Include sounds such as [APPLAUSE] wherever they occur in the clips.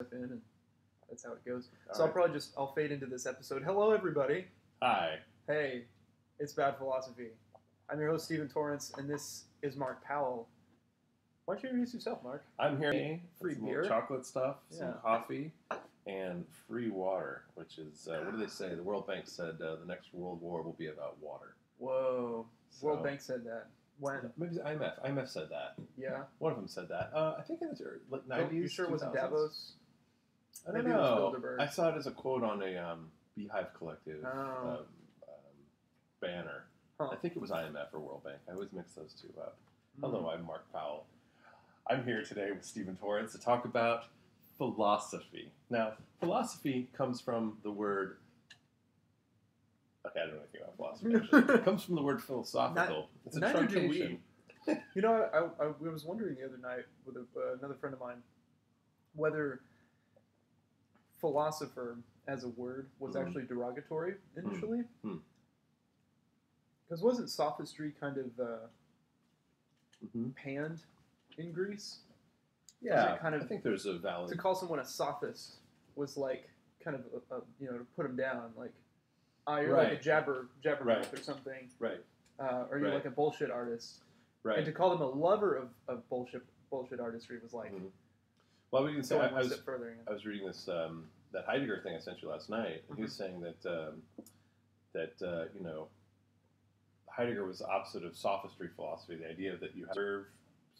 in, and that's how it goes. All so I'll probably just I'll fade into this episode. Hello, everybody. Hi. Hey, it's Bad Philosophy. I'm your host Stephen Torrance, and this is Marc Powell. Why don't you introduce yourself, Marc? I'm here. with Free some beer. chocolate stuff, some coffee, and free water. Which is uh, what do they say? The World Bank said uh, the next World War will be about water. Whoa, World Bank said that. When? Maybe it's IMF. IMF said that. Yeah. One of them said that. Uh, I think in the early- like Oh, 90s. you sure it wasn't Davos? I don't Maybe know. I saw it as a quote on a um, Beehive Collective Oh. um, um, banner. Huh. I think it was IMF or World Bank. I always mix those two up. Hmm. Hello, I'm Marc Powell. I'm here today with Stephen Torrance to talk about philosophy. Now, philosophy comes from the word. Okay, I don't know anything about philosophy. [LAUGHS] Actually. it comes from the word philosophical. it's a truncation. [LAUGHS] You know, I, I, I was wondering the other night with a, uh, another friend of mine whether philosopher as a word was Mhm. actually derogatory initially. Hmm. Because wasn't sophistry kind of uh, hmm panned in Greece? Yeah, kind of- I think there's a valid. To call someone a sophist was like kind of a, a, you know to put them down, like ah, you're like a Right. jabber jabbermouth Right. or something, right, uh, or you're Right. like a bullshit artist. right. And to call them a lover of, of bullshit bullshit artistry was like Mhm. Well, we can say I, I was further. I was reading this um, that Heidegger thing I sent you last night, and he was saying that um, that uh, you know Heidegger was the opposite of sophistry philosophy, the idea that you have to observe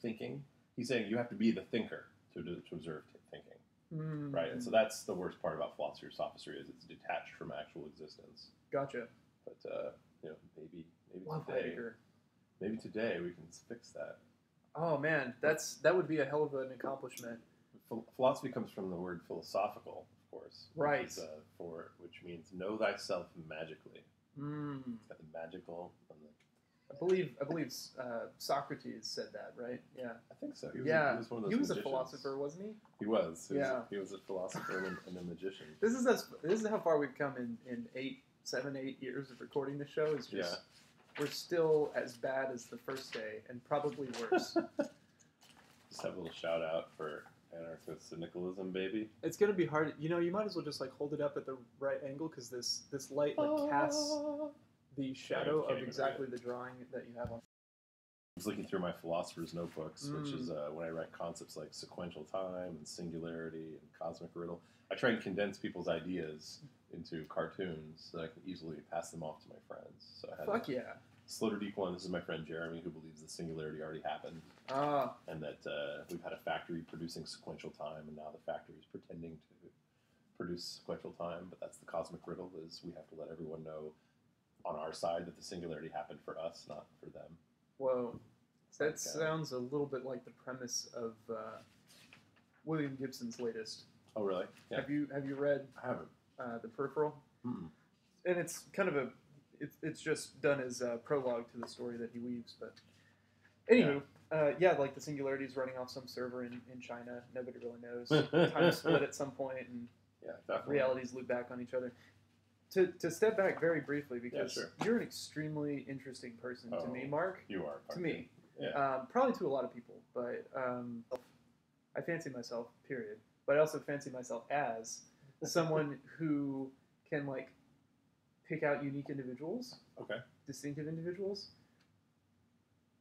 thinking. He's saying you have to be the thinker to, to observe t- thinking, Mm, right? And so that's the worst part about philosophy or sophistry is it's detached from actual existence. Gotcha. But uh, you know, maybe maybe Love today, Heidegger. maybe today we can fix that. Oh man, that's that would be a hell of an accomplishment. Phil- Philosophy comes from the word philosophical, of course, Right. Which, is, uh, for which means know thyself magically. Mm. It's got the magical. And the, I believe I believe uh, Socrates said that, right? Yeah. I think so. He was, yeah. a, he was one of those he was a philosopher, wasn't he? He was. He was, Yeah. he was a philosopher and, a- and a magician. This is us, this is how far we've come in, in eight, seven, eight years of recording the show. Is just we're still as bad as the first day, and probably worse. [LAUGHS] Just have a little shout out for anarcho-syndicalism, baby. it's gonna be hard. You know, you might as well just like hold it up at the right angle because this this light like casts the shadow of exactly the drawing that you have on. I was looking through my philosopher's notebooks, which Mm. is uh, when I write concepts like sequential time and singularity and cosmic riddle. I try and condense people's ideas into cartoons so that I can easily pass them off to my friends. So I had Fuck yeah! Slitterdeek one. This is my friend Jeremy, who believes the singularity already happened, Ah, and that uh, we've had a factory producing sequential time, and now the factory is pretending to produce sequential time. But that's the cosmic riddle: is we have to let everyone know on our side that the singularity happened for us, not for them. whoa. That like, uh, sounds a little bit like the premise of uh, William Gibson's latest. Oh, really? Yeah, Have you have you read I haven't. uh, the Peripheral? Mm-mm. And it's kind of a it's, it's just done as a prologue to the story that he weaves. But anywho, yeah, uh, yeah like the singularity is running off some server in, in China. Nobody really knows. Time split [LAUGHS] at some point, and Yeah, definitely. realities loop back on each other. To, to step back very briefly, because sure. you're an extremely interesting person to Oh. me, Marc. You are. To me, Yeah. um, probably to a lot of people, but um, I fancy myself. Period. But I also fancy myself as someone [LAUGHS] who can like pick out unique individuals, Okay. distinctive individuals.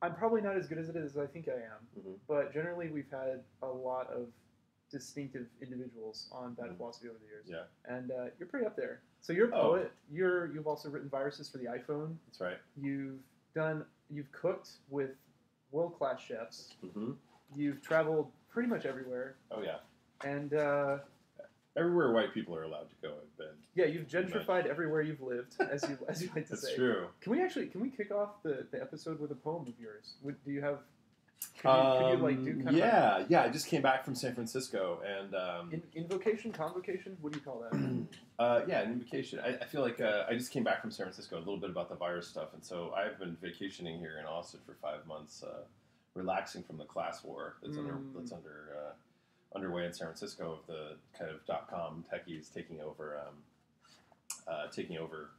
I'm probably not as good as it is as I think I am, Mhm. but generally we've had a lot of distinctive individuals on Bad Mhm. Philosophy over the years, Yeah, and uh, you're pretty up there. So you're a Oh. poet. You're you've also written viruses for the iPhone. that's right. You've done you've cooked with world class chefs. hmm You've traveled pretty much everywhere, Oh yeah. and uh, Everywhere white people are allowed to go, I've been. yeah, you've gentrified everywhere you've lived, as you as you like to That's say. true. Can we actually can we kick off the, the episode with a poem of yours? Would, do you have? Could you, could you like do Um, kind of yeah, yeah. I just came back from San Francisco, and um, in, invocation, convocation? What do you call that? [CLEARS THROAT] uh, yeah, an invocation. I, I feel like uh, I just came back from San Francisco. A little bit about the virus stuff, and so I've been vacationing here in Austin for five months, uh, relaxing from the class war that's under Mm. that's under uh, underway in San Francisco of the kind of dot com techies taking over, um, uh, taking over.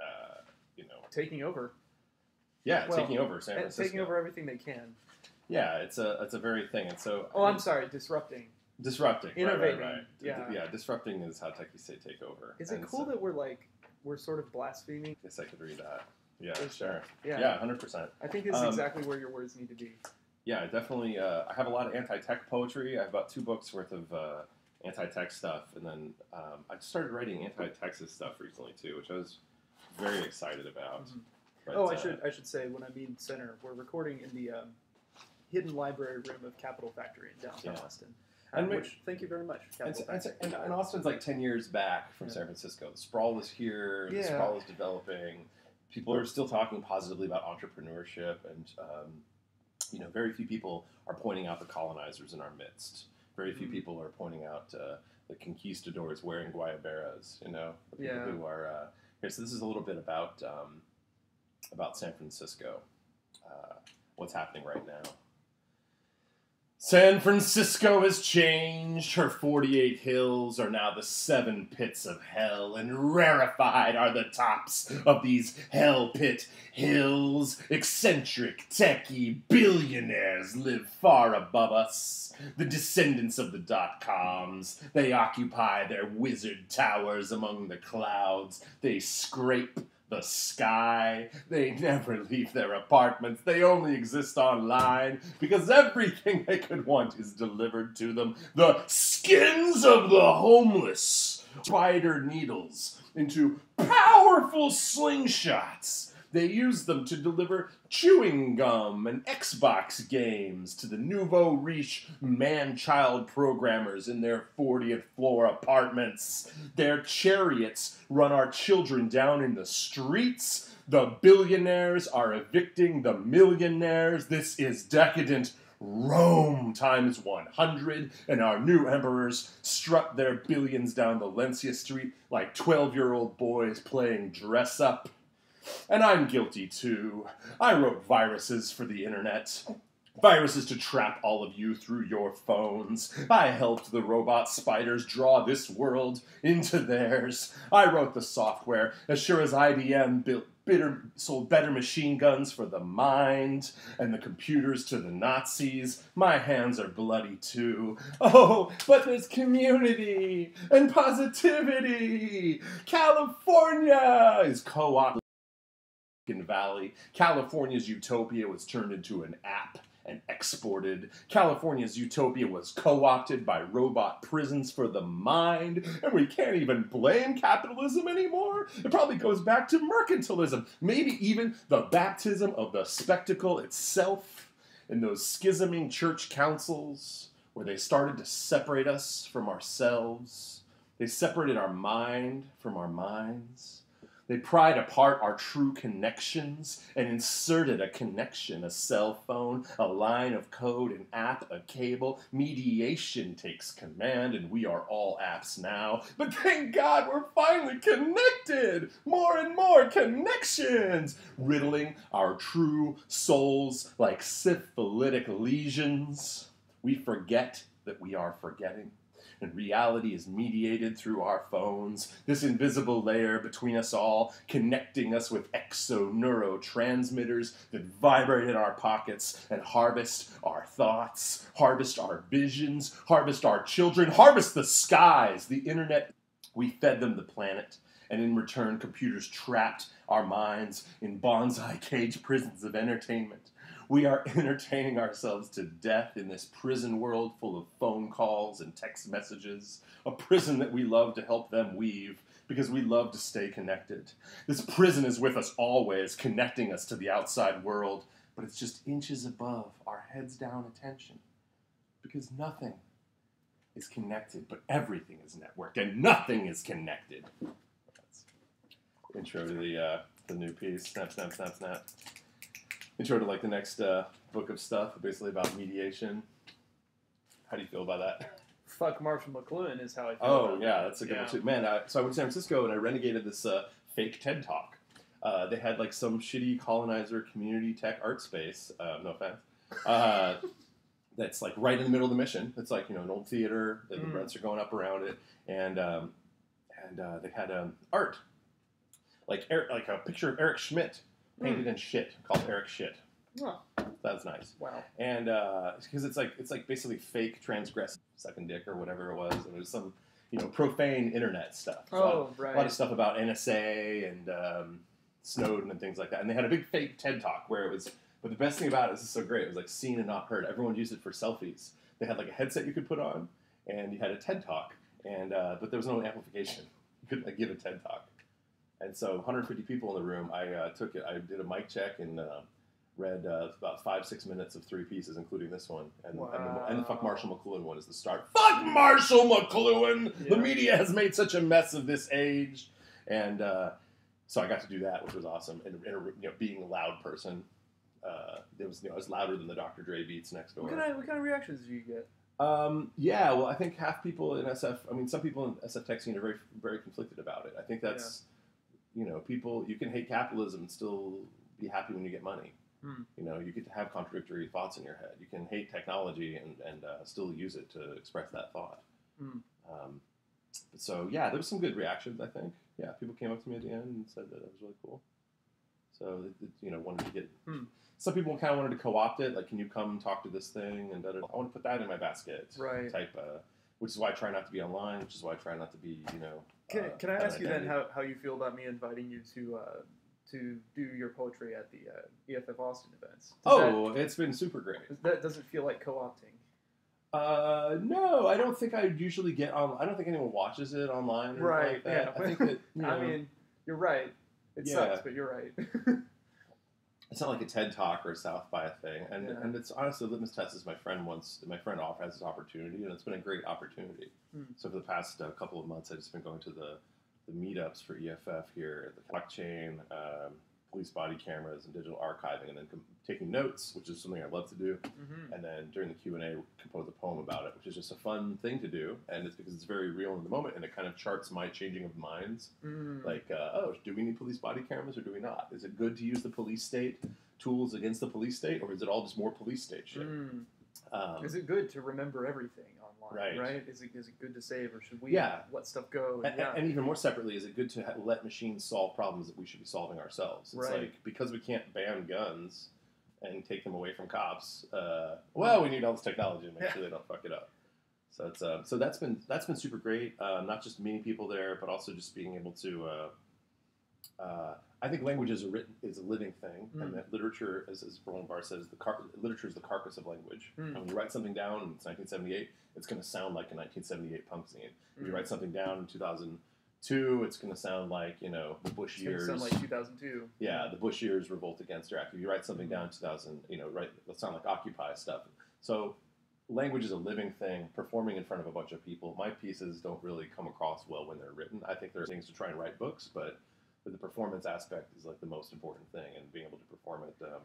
Uh, you know, Taking over, yeah, Well, taking over San and Francisco. taking over everything they can. Yeah, it's a it's a very thing, and so Oh, I'm sorry, disrupting. disrupting, Innovating, right, right. yeah. yeah. Disrupting is how techies say take over. Is it And cool so- that we're like we're sort of blaspheming? Yes, I could read that. Yeah, sure. Yeah. Yeah, hundred percent. I think it's Um, exactly where your words need to be. Yeah, I definitely. Uh, I have a lot of anti-tech poetry. I have about two books worth of uh, anti-tech stuff, and then um, I started writing anti-Texas stuff recently too, which I was very excited about. Mhm. But, oh, I uh, should I should say when I mean center, we're recording in the um, hidden library room of Capital Factory in downtown Yeah. Austin. And Um, which thank you very much. And, and, and, Austin's like 10 years back from Yeah. San Francisco. The sprawl is here, the Yeah. sprawl is developing. People are still talking positively about entrepreneurship, and um, you know, very few people are pointing out the colonizers in our midst. Very few Mhm. people are pointing out uh, the conquistadors wearing guayaberas. You know, the people Yeah. who are uh, here. So this is a little bit about um, about San Francisco. Uh, what's happening right now? San Francisco has changed. Her 48 hills are now the seven pits of hell, and rarefied are the tops of these hell pit hills. Eccentric, techie billionaires live far above us. The descendants of the dot coms. They occupy their wizard towers among the clouds. They scrape the sky. They never leave their apartments. They only exist online because everything they could want is delivered to them. The skins of the homeless, spider needles into powerful slingshots. They use them to deliver chewing gum and Xbox games to the nouveau riche man child programmers in their 40th floor apartments. Their chariots run our children down in the streets. The billionaires are evicting the millionaires. This is decadent Rome times 100, and our new emperors strut their billions down Valencia Street like 12 year old boys playing dress up. And I'm guilty too. I wrote viruses for the internet. Viruses to trap all of you through your phones. I helped the robot spiders draw this world into theirs. I wrote the software as sure as IBM built bitter, sold better machine guns for the mind and the computers to the Nazis. My hands are bloody too. Oh, but there's community and positivity. California is co-op Valley. California's utopia was turned into an app and exported. California's utopia was co opted by robot prisons for the mind, and we can't even blame capitalism anymore. It probably goes back to mercantilism, maybe even the baptism of the spectacle itself in those schisming church councils where they started to separate us from ourselves. They separated our mind from our minds. They pried apart our true connections and inserted a connection, a cell phone, a line of code, an app, a cable. Mediation takes command, and we are all apps now. But thank God we're finally connected! More and more connections! Riddling our true souls like syphilitic lesions. We forget that we are forgetting and reality is mediated through our phones, this invisible layer between us all, connecting us with exoneurotransmitters that vibrate in our pockets and harvest our thoughts, harvest our visions, harvest our children, harvest the skies, the internet. We fed them the planet, and in return, computers trapped our minds in bonsai cage prisons of entertainment. We are [LAUGHS] entertaining ourselves to death in this prison world full of phone calls and text messages, a prison that we love to help them weave because we love to stay connected. This prison is with us always, connecting us to the outside world, but it's just inches above our heads down attention because nothing is connected, but everything is networked, and nothing is connected. That's intro to the uh, the new piece. Snap, snap, snap, snap intro to like the next uh, book of stuff, basically about mediation. How do you feel about that? Fuck Marshall McLuhan is how I feel. About it. Oh yeah, that's a good Yeah. one too. Man, I, so I went to San Francisco and I renegaded this uh, fake TED Talk. Uh, they had like some shitty colonizer community tech art space. Uh, no offense. Uh, [LAUGHS] that's like right in the middle of the mission. It's like you know an old theater. The Mm. rents are going up around it, and um, and uh, they had um, art, like Eric, like a picture of Eric Schmidt painted in shit called Eric Shit. Oh, That's nice. wow. and because it's like it's like basically fake transgressive second dick or whatever it was. It was some you know profane internet stuff. A lot, Oh, a lot of stuff about NSA and um, Snowden and things like that. And they had a big fake TED talk where it was. But the best thing about it, this is so great. It was like seen and not heard. Everyone used it for selfies. They had like a headset you could put on, and you had a TED talk, and uh, but there was no amplification. You couldn't like, give a TED talk. And so 150 people in the room. I uh, took it. I did a mic check and uh, read uh, about five six minutes of three pieces, including this one. And, and, the, and the fuck Marshall McLuhan one is the start. Fuck Marshall McLuhan. The media has made such a mess of this age, and uh, so I got to do that, which was awesome. And, and you know, being a loud person, uh, it was you know, I was louder than the Dr. Dre beats next door. What kind of what kind of reactions do you get? Um, yeah, well, I think half people in SF. I mean, some people in SF tech scene are very, very conflicted about it. I think that's, you know, people. You can hate capitalism and still be happy when you get money. Hmm. You know, you get to have contradictory thoughts in your head. You can hate technology and and uh, still use it to express that thought. Hmm. Um, so yeah, there was some good reactions. I think. Yeah, people came up to me at the end and said that it was really cool. So you know, wanted to get. Hmm. Some people kind of wanted to co-opt it, like, can you come talk to this thing? And da, da, da. I want to put that in my basket, Right. Type, uh, which is why I try not to be online, which is why I try not to be, you know. Can, uh, can I ask you then how, how you feel about me inviting you to uh, to do your poetry at the uh, EFF Austin events? Does Oh, it's been super great. that, that doesn't feel like co-opting. Uh, no, I don't think I usually get on. I don't think anyone watches it online. Or Right, Like that. yeah. I think that [LAUGHS] you know, I mean, you're right. It Yeah. sucks, but you're right. [LAUGHS] it's not like a TED Talk or a South by a thing, and Yeah. and it's honestly litmus test is my friend once my friend off has this opportunity, and it's been a great opportunity. Hmm. So for the past uh, couple of months, I've just been going to the the meetups for EFF here, at the blockchain, um, police body cameras, and digital archiving, and then com- taking notes, which is something I love to do. hmm And then during the Q and A, compose a poem about it, which is just a fun thing to do, and it's because it's very real in the moment, and it kind of charts my changing of minds Mm. like, uh, oh, do we need police body cameras or do we not? Is it good to use the police state tools against the police state, or is it all just more police state shit? Mm. Um, Is it good to remember everything Right. Right. Is it is it good to save, or should we Yeah. let stuff go? and, yeah. and even more separately, is it good to ha- let machines solve problems that we should be solving ourselves? It's Right. like because we can't ban guns and take them away from cops. Uh, well, we need all this technology to make Yeah. sure they don't fuck it up. So it's uh, so that's been that's been super great. Uh, not just meeting people there, but also just being able to. Uh, uh, I think language is a written is a living thing, Mm. and that literature, as, as Roland Barthes says, the car- literature is the carcass of language. Mm. And when you write something down in 1978, it's going to sound like a 1978 punk scene. If you Mm. write something down in 2002, it's going to sound like you know the Bush It's years. sound like 2002. yeah, the Bush years revolt against Iraq. If you write something down in 2000, you know, write let's sound like Occupy stuff. So language is a living thing. Performing in front of a bunch of people, my pieces don't really come across well when they're written. I think there are things to try and write books, but but the performance aspect is like the most important thing, and being able to perform it um,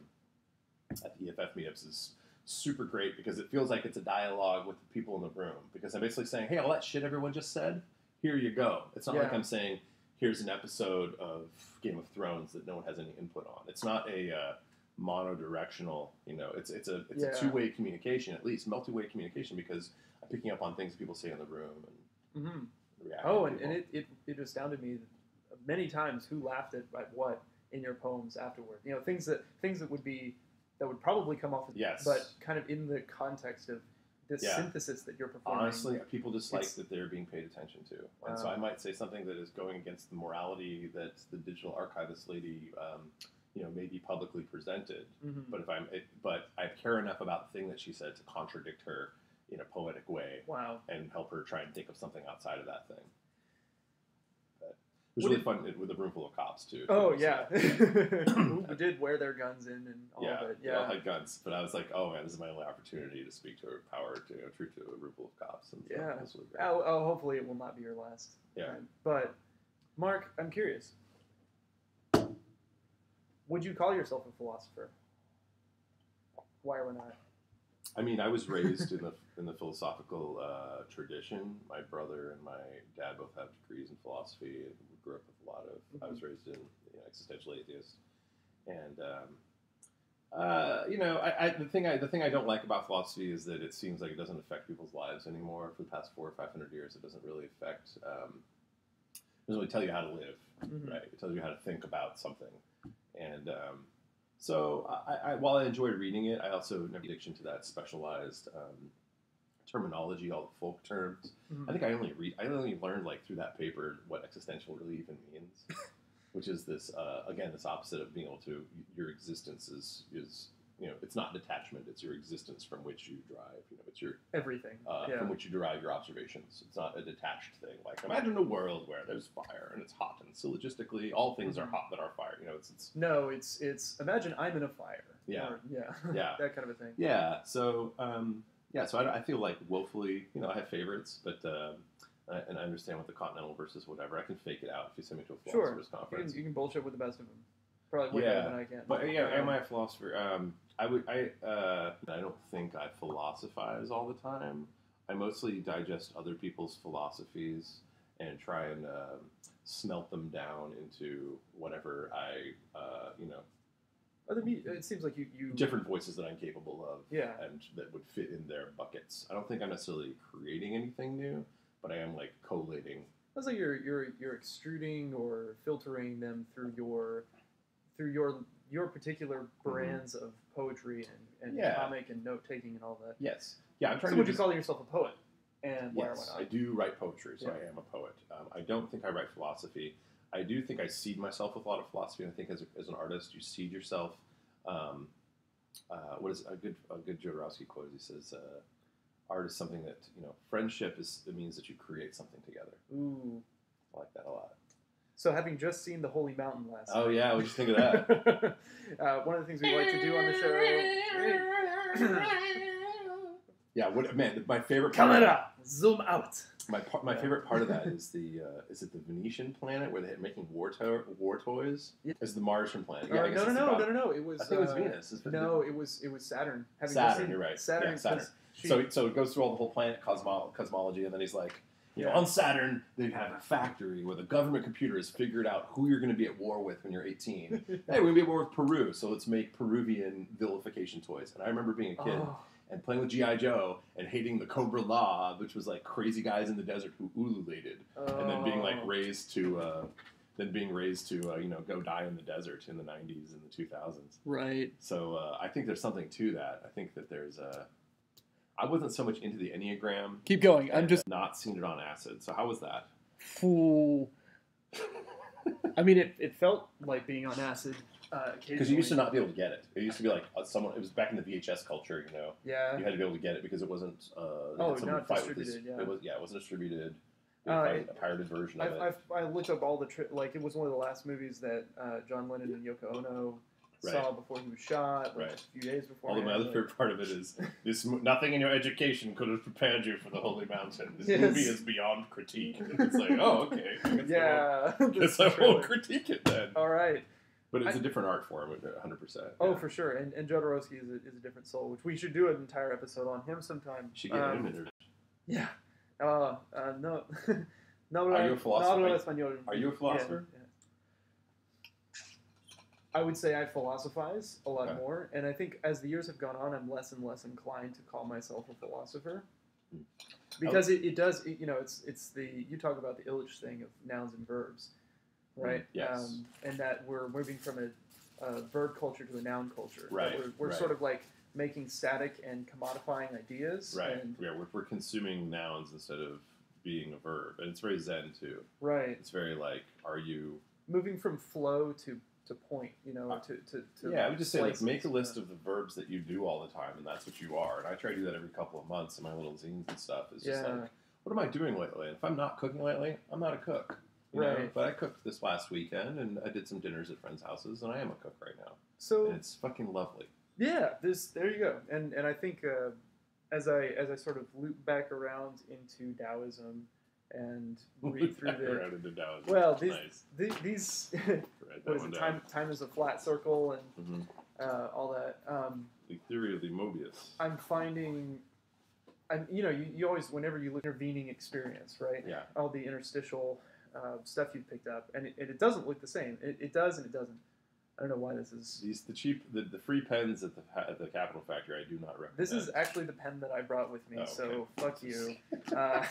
at the EFF meetups is super great because it feels like it's a dialogue with the people in the room. Because I'm basically saying, hey, all that shit everyone just said, here you go. It's not like I'm saying, here's an episode of Game of Thrones that no one has any input on. It's not a uh, monodirectional, you know, it's it's a it's Yeah. a two way communication at least, multi way communication because I'm picking up on things people say in the room and hmm. Oh, and, and it, it, it astounded me many times who laughed at, at what in your poems afterward. You know, things that things that would be that would probably come off, as, Yes. but kind of in the context of the Yeah. synthesis that you're performing. Honestly, people just like that they're being paid attention to, and so I might say something that is going against the morality that the digital archivist lady, um, you know, maybe publicly presented. Mhm. But if I'm, it, but I care enough about the thing that she said to contradict her in a poetic way wow. and help her try and think of something outside of that thing. It was What really did- fun with a room full of cops too. Oh So, yeah, [CLEARS THROAT] we did wear their guns in and all yeah, of it. they all had guns, but I was like, oh man, this is my only opportunity to speak to her power, to you know, truth to a room full of cops. And so Yeah. really oh, oh, hopefully it will not be your last. Yeah. time. But Marc, I'm curious. Would you call yourself a philosopher? Why or not? I mean, I was raised in the in the philosophical uh, tradition. My brother and my dad both have degrees in philosophy. And we grew up with a lot of. I was raised in you know, existential atheist, and um, uh, you know, I, I, the thing I the thing I don't like about philosophy is that it seems like it doesn't affect people's lives anymore. For the past four or five hundred years, it doesn't really affect. Um, it doesn't really tell you how to live Mhm. right? It tells you how to think about something, and um, So, I, I, while I enjoyed reading it, I also never addiction to that specialized um, terminology, all the folk terms. Mhm. I think I only read, I only learned like through that paper what existential really even means, [LAUGHS] which is this uh, again this opposite of being able to your existence is is you know it's not detachment, it's your existence from which you drive. You know, it's your Everything. uh, yeah. from which you derive your observations. It's not a detached thing. Like imagine a world where there's fire and it's hot, and syllogistically all things are Mhm. hot that are fire. You know, it's it's No, it's it's imagine I'm in a fire. Yeah. Or- yeah. [LAUGHS] Yeah. that kind of a thing. Yeah. So um, yeah. So I, I feel like woefully, you know, I have favorites, but um, I, and I understand what the continental versus whatever. I can fake it out if you send me to a Sure. philosophers You conference. can, you can bullshit with the best of them. Probably way Yeah. better than I can. But yeah, am Um, I a philosopher? Um, I would. I. Uh, I don't think I philosophize all the time. I mostly digest other people's philosophies and try and um, smelt them down into whatever I, uh, you know, Other me, it seems like you you different voices that I'm capable of. Yeah. and that would fit in their buckets. I don't think I'm necessarily creating anything new, but I am like collating. Sounds like you're you're you're extruding or filtering them through your through your your particular brands of poetry and, and Mm-hmm. Yeah. comic and note taking and all that. Yes, yeah, I'm So trying would to. you call yourself a poet? And yes, I do write poetry, so Yeah. I am a poet. Um, I don't think I write philosophy. I do think I seed myself with a lot of philosophy. And I think as, a, as an artist, you seed yourself. Um, uh, what is a good a good Jodorowsky quote? He says, uh, "Art is something that you know. Friendship is it means that you create something together." Ooh. I like that a lot. So having just seen the Holy Mountain last Oh night, yeah, what do you think of that? [LAUGHS] uh, one of the things we like to do on the show. [LAUGHS] yeah, what man? My favorite. Camera, zoom out. My par- my Yeah. favorite part of that [LAUGHS] is the uh, is it the Venetian planet where they're making war to- war toys? Yeah. Is the Martian planet? Uh, Yeah, I guess no, no, no, no, no, no. It was. I think it was uh, Venus. It's- No, it was. It was Saturn. Having Saturn, seen you're right. Saturn. Yeah, Saturn. So so it goes through all the whole planet cosmo- cosmology, and then he's like, you know, on Saturn they have a factory where the government computer has figured out who you're going to be at war with when you're 18. [LAUGHS] hey, we're going to be at war with Peru, so let's make Peruvian vilification toys. And I remember being a kid. Oh, and playing with GI Joe and hating the Cobra Law, which was like crazy guys in the desert who ululated, and then being like oh. raised to, uh, then being raised to uh, you know go die in the desert in the '90s and the 2000s. right. So uh, I think there's something to that. I think that there's a. I wasn't so much into the Enneagram. Keep going. I'm just not seen it on acid. So how was that? fool. [LAUGHS] I mean, it, it felt like being on acid. uh, Because you used to not be able to get it. It used to be like uh, someone. It was back in the VHS culture, you know. Yeah. You had to be able to get it because it wasn't. Uh, Oh, not fight with distributed, yeah. It was yeah, it wasn't distributed. Uh, had it- a pirated version of I've, it. I've, I looked up all the tri- like it was one of the last movies that uh, John Lennon and Yoko Ono Right. saw before he was shot, like Right. a few days before. Although my other favorite part of it is this: nothing in your education could have prepared you for the Holy Mountain. This Yes. movie is beyond critique. It's like, oh, okay. Yeah, I guess I [LAUGHS] won't critique it then. All right. But it's I- a different art form, 100. percent Oh, for sure. And, and Jodorowsky is a, is a different soul, which we should do an entire episode on him sometime. Should get Um, him in. Yeah. Uh, uh, no. [LAUGHS] no, Are you a philosopher? Are you a Yeah, philosopher? yeah. I would say I philosophize a lot Okay. more, and I think as the years have gone on, I'm less and less inclined to call myself a philosopher, Hmm. because it, it does. It, you know, it's it's the you talk about the Illich thing of nouns and verbs, right? Mm, yes. Um, and that we're moving from a, a verb culture to a noun culture. Right, We're, we're right. sort of like making static and commodifying ideas. Right. And, Yeah, we're, we're consuming nouns instead of being a verb, and it's very Zen too. right. It's very like, are you? Moving from flow to to point. You know, Uh, to to, to yeah, I would just say like make a list of the verbs that you do all the time, and that's what you are. And I try to do that every couple of months in my little zines and stuff. It's just Yeah. like, what am I doing lately? And if I'm not cooking lately, I'm not a cook. You know? Right. But I cooked this last weekend, and I did some dinners at friends' houses, and I am a cook right now, So and it's fucking lovely. Yeah, this there you go, and and I think uh, as I as I sort of loop back around into Taoism and [LAUGHS] read through the around into Taoism. well these nice. the, these [LAUGHS] what is it down. time time is a flat circle and Mhm. uh, all that. Um, The theory of the Mobius. I'm finding, I'm you know you, you always whenever you look intervening experience right Yeah. all the interstitial uh, stuff you've picked up and it, and it doesn't look the same it, it does and it doesn't. I don't know why this is. These the cheap the, the free pens at the at the Capital Factory. I do not recommend. This is actually the pen that I brought with me, Oh, so fuck you. [LAUGHS] Uh,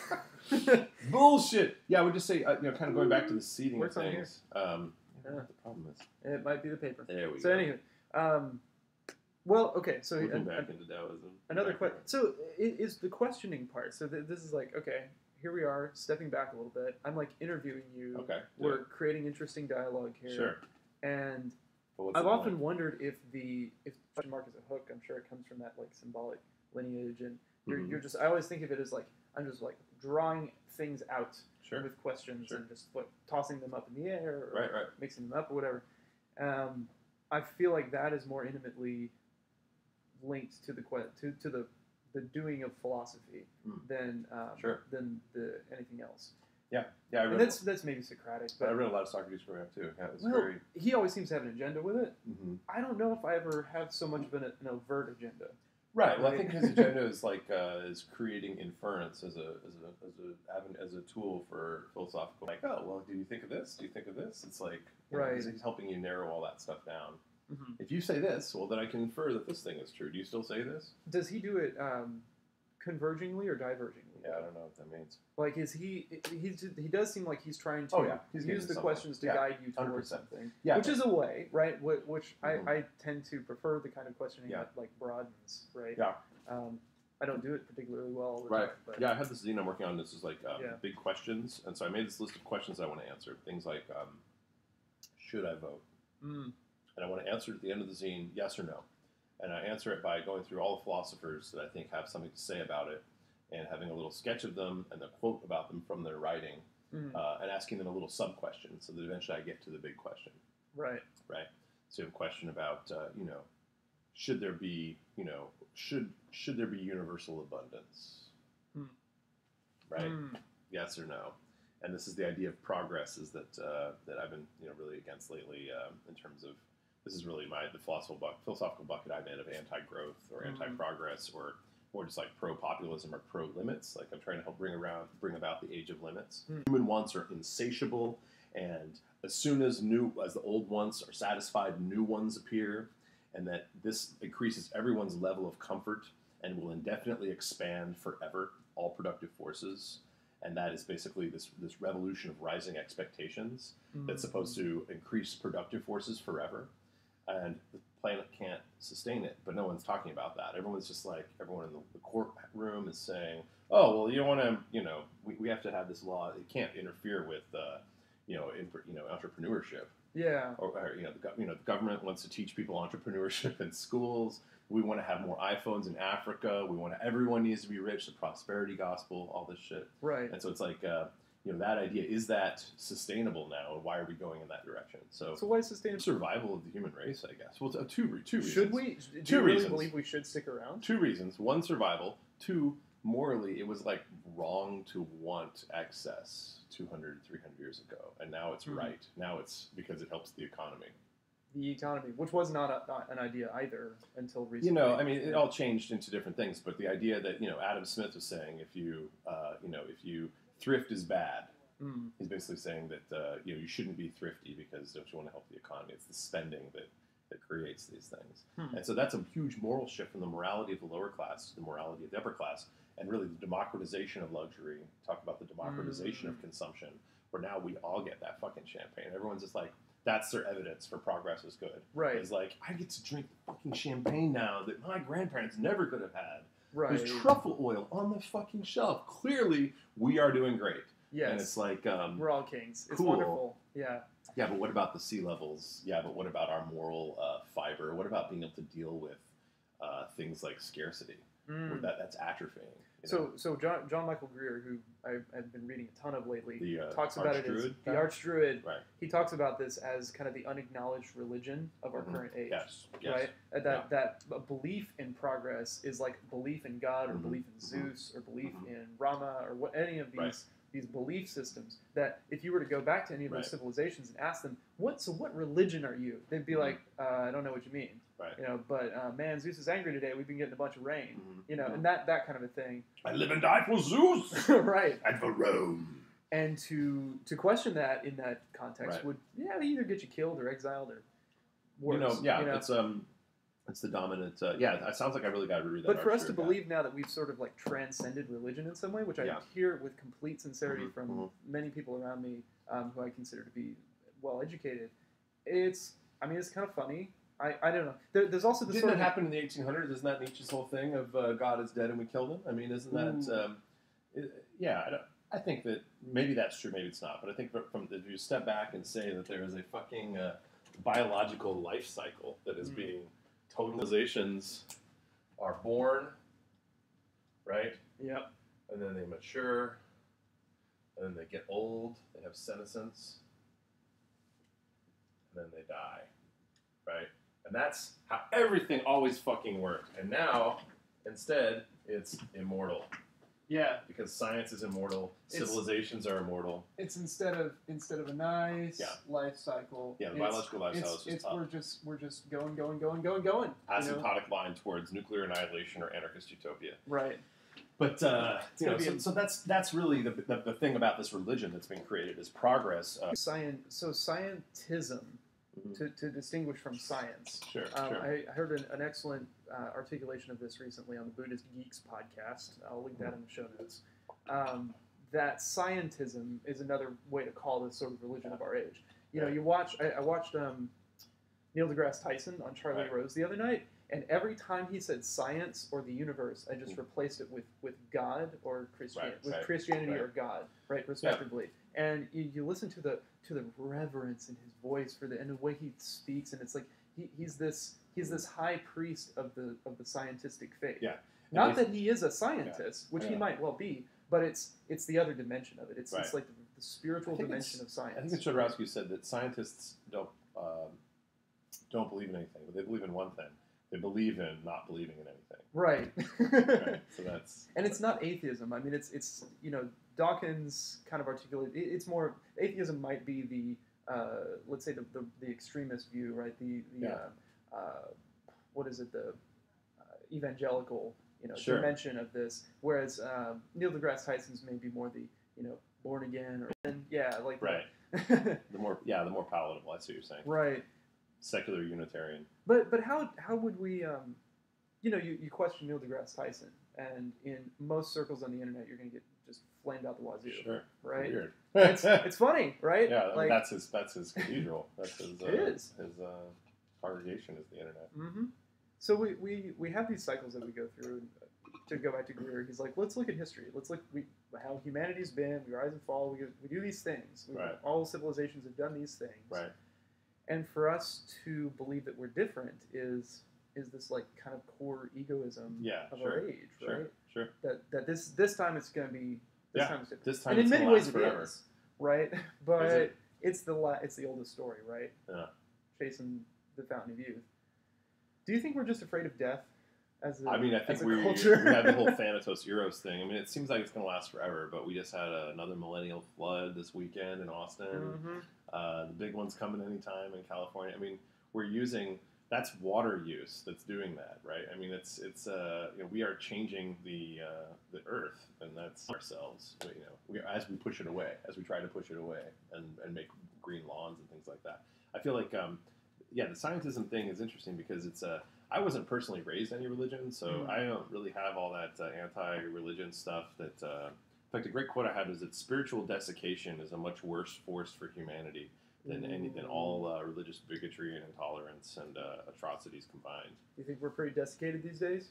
[LAUGHS] bullshit. Yeah, I would just say uh, you know kind of going back to the seating of Works on here. things. Um, Yeah. the problem is. it might be the paper. There we go. So go. anyway, Um, well, okay. So an- back into Taoism. another question. So i- is the questioning part. So th- this is like okay. Here we are, stepping back a little bit. I'm like interviewing you. Okay. We're creating interesting dialogue here. Sure. And I've often point? wondered if the if question mark is a hook. I'm sure it comes from that like symbolic lineage, and you're, Mhm. you're just. I always think of it as like I'm just like drawing things out Sure. with questions Sure. and just like tossing them up in the air or Right. Right. mixing them up or whatever. Um, I feel like that is more intimately linked to the to, to the the doing of philosophy Mm. than um, Sure. than the anything else. Yeah. yeah. I And that's that's maybe Socratic, But I read a lot of Socrates growing up too. Yeah, well, very. he always seems to have an agenda with it. mhm. I don't know if I ever have so much of an, an overt agenda. Right. Well, I think his agenda is [LAUGHS] like uh, is creating inference as a as a as a as a tool for philosophical. Like, oh, well, do you think of this? Do you think of this? It's like you know, Right. he's, he's helping you narrow all that stuff down. Mhm. If you say this, well, then I can infer that this thing is true. Do you still say this? Does he do it um, convergingly or divergingly? Yeah, I don't know what that means. Like, is he? He's, he does seem like he's trying to Oh, yeah. He's use the questions to Yeah, guide you towards 100%. something, Yeah. which is a way, right? Wh- Which Mhm. I, I tend to prefer the kind of questioning that like broadens, right? Yeah. Um, I don't do it particularly well. Right. Time, but Yeah, I had this zine I'm working on. This is like um, big questions, and so I made this list of questions I want to answer. Things like, um, should I vote? Mm, and I want to answer at the end of the zine yes or no. And I answer it by going through all the philosophers that I think have something to say about it, and having a little sketch of them and a quote about them from their writing, mm, uh, and asking them a little sub question so that eventually I get to the big question. right. Right. So you have a question about, uh, you know, should there be, you know, should should there be universal abundance? Hmm. Right Mm, yes or no. And this is the idea of progress is that uh, that I've been you know really against lately um, in terms of this is really my the philosophical bucket, philosophical bucket I'm in of anti-growth or Mhm. anti-progress or more just like pro-populism or pro-limits. Like I'm trying to help bring around bring about the age of limits. Hmm. Human wants are insatiable, and as soon as new as the old wants are satisfied, new ones appear, and that this increases everyone's level of comfort and will indefinitely expand forever all productive forces and that is basically this this revolution of rising expectations mm, that's supposed to increase productive forces forever and the planet can't sustain it but no one's talking about that everyone's just like everyone in the, the courtroom is saying oh well you don't want to you know we, we have to have this law it can't interfere with uh, you know in, you know entrepreneurship Yeah. or, or you know, the, you know, the government wants to teach people entrepreneurship in schools. We want to have more iPhones in Africa. We want to, everyone needs to be rich. The prosperity gospel, all this shit. Right. And so it's like, uh, you know, that idea is that sustainable now, and why are we going in that direction? So, So why is sustainable? survival of the human race, I guess. Well, two two reasons. Should we? Do Two you really reasons. believe we should stick around? Two reasons. One, survival. Two, morally, it was like wrong to want excess 200, 300 years ago, and now it's Mhm. right. Now it's because it helps the economy. The economy, which was not, a, not an idea either until recently. You know, I mean, it all changed into different things, but the idea that you know Adam Smith was saying if you uh, you know if you thrift is bad, Mm, he's basically saying that uh, you know you shouldn't be thrifty because don't you want to help the economy? It's the spending that that creates these things, Hmm. and so that's a huge moral shift from the morality of the lower class to the morality of the upper class, and really the democratization of luxury. Talk about the democratization Mm. of consumption, where now we all get that fucking champagne. Everyone's just like. That's their evidence for progress is good. right. It's like I get to drink fucking champagne now that my grandparents never could have had. Right. There's truffle oil on the fucking shelf. Clearly, we are doing great. yes. And it's like, um, We're all kings. It's cool. wonderful. Yeah. yeah, but what about the sea levels? Yeah, but what about our moral uh, fiber? What about being able to deal with uh, things like scarcity? Mm. That, that's atrophying. So, know? so John, John Michael Greer, who I've, I've been reading a ton of lately, the uh, talks about it as Archdruid the guy? arch druid. Right. He talks about this as kind of the unacknowledged religion of our Mhm. current age. Yes. Yes. Right, Uh, that that a belief in progress is like belief in God or Mhm. belief in Mhm. Zeus or belief Mhm. in Rama or what any of these Right. These belief systems. That if you were to go back to any of those civilizations and ask them, what so what religion are you? They'd be Mhm. like, uh, I don't know what you mean. Right. You know, but uh, man, Zeus is angry today. We've been getting a bunch of rain. Mhm. You know, Mhm. and that that kind of a thing. I live and die for Zeus [LAUGHS] right. and for Rome. And to to question that in that context Right. would yeah either get you killed or exiled or worse. you know, yeah, you know? it's um, it's the dominant. Uh, yeah, it sounds like I really got to read that. But for us to believe now that we've sort of like transcended religion in some way, which I Yeah. hear with complete sincerity Mhm, from mhm. many people around me um, who I consider to be well educated, it's I mean it's kind of funny. I, I don't know. There, there's also the Didn't sort that of happen in the 1800s? Isn't that Nietzsche's whole thing of uh, God is dead and we killed him? I mean, isn't that? Um, it- yeah, I, don't, I think that maybe that's true, maybe it's not. But I think from, from if you step back and say that there is a fucking uh, biological life cycle that is Mm. being totalizations are born, right, Yep. and then they mature, and then they get old, they have senescence, and then they die, right? And that's how everything always fucking worked. And now, instead, it's immortal Yeah. because science is immortal, It's- civilizations are immortal. It's instead of instead of a nice Yeah. life cycle. Yeah, the it's- biological lifestyle it's, is just it's up. we're just we're just going going going going going. you know? Asymptotic line towards nuclear annihilation or anarchist utopia. Right. But uh, you know, so, so that's that's really the, the, the thing about this religion that's been created is progress. Uh, Science. So scientism, Mhm. to, to distinguish from science. Sure, Um, sure. I, I heard an, an excellent uh, articulation of this recently on the Buddhist Geeks podcast. I'll link that in the show notes. Um, that scientism is another way to call this sort of religion of our age. You know, you watch. I, I watched um, Neil deGrasse Tyson on Charlie Right. Rose the other night, and every time he said science or the universe, I just Mm. replaced it with with God or Christianity, Right, with right, Christianity or God, right, respectively. And you, you listen to the to the reverence in his voice for the and the way he speaks, and it's like he, he's this he's this high priest of the of the scientific faith. Yeah. Not that he is a scientist, which he might well be, but it's it's the other dimension of it. It's it's like the, the spiritual dimension of science. I think it's Jodorowsky said that scientists don't um, don't believe in anything, but they believe in one thing: they believe in not believing in anything. right. Right? so [LAUGHS] that's and it's not atheism. I mean, it's it's you know Dawkins kind of articulated. it- It's more atheism might be the uh, let's say the, the, the extremist view, right? The the Yeah. uh, uh, what is it? The uh, evangelical you know Sure. dimension of this. Whereas uh, Neil deGrasse Tyson's maybe more the you know born again or and yeah like the- right. [LAUGHS] The more yeah, the more palatable. I see what you're saying. right. Secular Unitarian. But but how how would we um, you know you, you question Neil deGrasse Tyson and in most circles on the internet you're going to get flamed out the wazoo, Sure. right? Weird. It's, [LAUGHS] it's funny, right? yeah, like that's his that's his cathedral. That's his [LAUGHS] uh, It is. his uh, congregation is the internet. hmm So we, we we have these cycles that we go through. And to go back to Greer, he's like, let's look at history. Let's look we, how humanity's been. We rise and fall. We, we do these things. We, Right. All civilizations have done these things. Right. And for us to believe that we're different is is this like kind of core egoism Yeah, of sure, our age, right? Sure. Sure. That that this this time it's going to be this Yeah, time it's different. This time and in many ways forever. is, right? [LAUGHS] But Is it? it's the la- it's the oldest story, right? Yeah. Chasing the fountain of youth. Do you think we're just afraid of death? As a, I mean, I think we, we have the whole [LAUGHS] Thanatos Eros thing. I mean, it seems like it's going to last forever, but we just had a, another millennial flood this weekend in Austin. Mhm. Uh, the big one's coming anytime in California. I mean, we're using that's water use that's doing that, right? I mean, it's it's uh, you know we are changing the uh, the earth, and that's ourselves. You know, we, as we push it away, as we try to push it away, and and make green lawns and things like that. I feel like um, yeah, the scientism thing is interesting because it's a. I wasn't personally raised any religion, so Mm. I don't really have all that uh, anti-religion stuff. That uh, in fact, a great quote I had was that spiritual desiccation is a much worse force for humanity than any than all uh, religious bigotry and intolerance and uh, atrocities combined. You think we're pretty desiccated these days?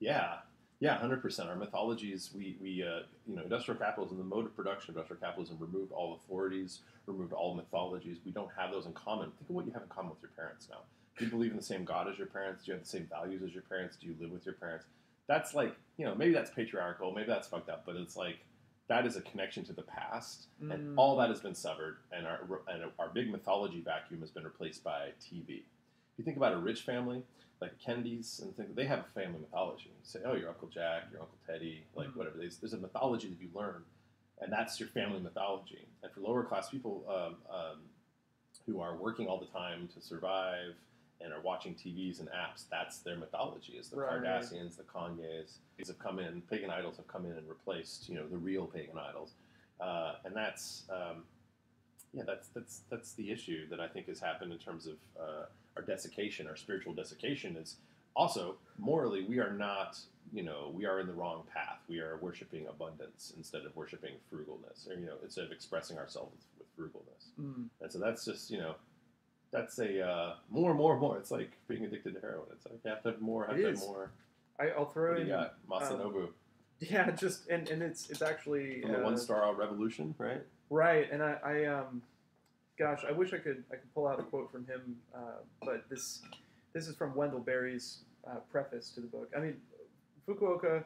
Yeah, yeah, hundred percent. Our mythologies, we we uh, you know, industrial capitalism, the mode of production of industrial capitalism, removed all authorities, removed all mythologies. We don't have those in common. Think of what you have in common with your parents now. Do you believe in the same God as your parents? Do you have the same values as your parents? Do you live with your parents? That's like you know, maybe that's patriarchal, maybe that's fucked up, but it's like that is a connection to the past, Mm. and all that has been severed, and our and our big mythology vacuum has been replaced by TV. If you think about a rich family, like Kennedys and things, they have a family mythology. You say, oh, your Uncle Jack, your Uncle Teddy, like Mhm. whatever. There's, there's a mythology that you learn, and that's your family mythology. And for lower class people um, um, who are working all the time to survive and are watching TVs and apps, that's their mythology. Is the Right. Kardashians, the Kanyes, these have come in. Pagan idols have come in and replaced, you know, the real pagan idols, uh, and that's. Um, yeah, that's that's that's the issue that I think has happened in terms of uh, our desiccation, our spiritual desiccation. Is also morally we are not, you know, we are in the wrong path. We are worshiping abundance instead of worshiping frugalness, or you know, instead of expressing ourselves with frugalness. Mm. And so that's just you know, That's a uh, more, more, more. It's like being addicted to heroin. It's like you have to have more, have It to is. have more. I, I'll throw What in. you got? Masanobu. Yeah, just and, and it's it's actually From the uh, One-Straw Revolution, right? Right, and I, I um, gosh, I wish I could I could pull out a quote from him, uh, but this this is from Wendell Berry's uh, preface to the book. I mean, Fukuoka,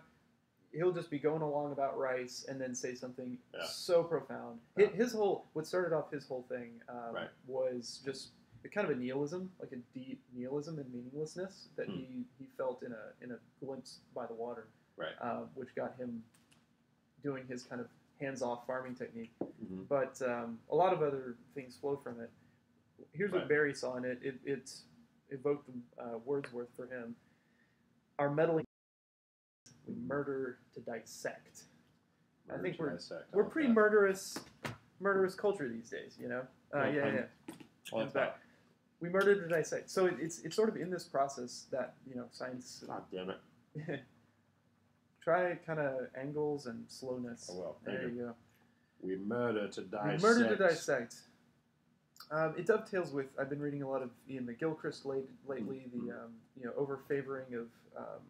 he'll just be going along about rice and then say something Yeah. so profound. Yeah. His, his whole what started off his whole thing um, Right. was just kind of a nihilism, like a deep nihilism and meaninglessness that Hmm. he, he felt in a in a glimpse by the water, Right. uh, which got him doing his kind of hands-off farming technique Mm-hmm. but um, a lot of other things flow from it. Here's what Berry saw in it. It, it evoked uh, Wordsworth for him. Our meddling, we murder to dissect. I think we're- We're pretty murderous, murderous culture these days. You know. Uh, Yeah, yeah. Well, back. We murder to dissect. So it, it's it's sort of in this process that you know science [LAUGHS] God damn it. [LAUGHS] try kind of angles and slowness. Oh, well, there you. you go. We murder to dissect. We. Murder to dissect. Um, it dovetails with. I've been reading a lot of Iain McGilchrist late, lately. Mm-hmm. The um, you know over favoring of um,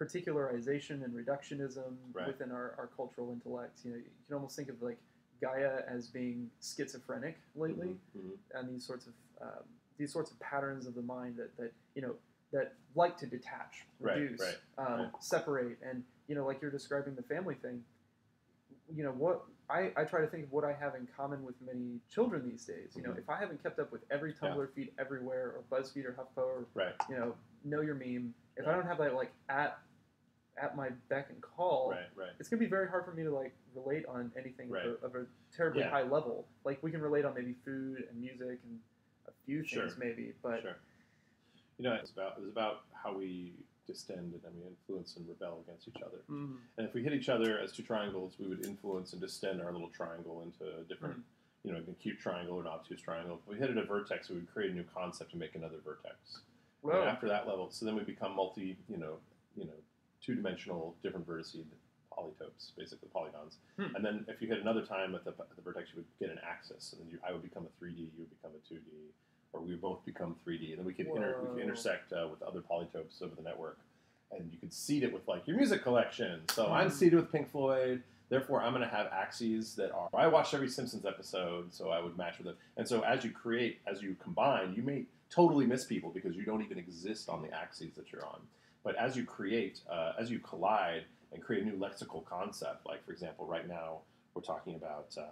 particularization and reductionism Right. within our, our cultural intellect. You know, you can almost think of like Gaia as being schizophrenic lately, Mhm. and these sorts of um, these sorts of patterns of the mind that, that you know that like to detach, Right, reduce, right, um, right. separate, and you know, like you're describing the family thing. You know what I, I try to think of what I have in common with many children these days. You know, Mhm. if I haven't kept up with every Yeah. Tumblr feed everywhere, or BuzzFeed or HuffPo, or Right. you know, know your meme. If I don't have that like at at my beck and call, Right. Right. it's gonna be very hard for me to like relate on anything Right. of, a, of a terribly Yeah. high level. Like we can relate on maybe food and music and few Sure. things maybe, but sure. You know, it's about it's about how we distend and I mean influence and rebel against each other. mm, And if we hit each other as two triangles, we would influence and distend our little triangle into a different, Mm. you know, an acute triangle or an obtuse triangle. If we hit at a vertex, we would create a new concept and make another vertex. And well, after that level, so then we become multi, you know, you know, two-dimensional, different vertices, polytopes, basically polygons. Hmm. And then if you hit another time at the, at the vertex, you would get an axis, and then you, I would become a 3D, you would become a 2D, or we both become 3D, and then we could, inter, we could intersect uh, with other polytopes over the network, and you could seed it with like your music collection. So I'm Hmm. seeded with Pink Floyd. Therefore, I'm going to have axes that are. I watched every Simpsons episode, so I would match with it. And so, as you create, as you combine, you may totally miss people because you don't even exist on the axes that you're on. But as you create, uh, as you collide and create a new lexical concept, like for example, right now we're talking about um,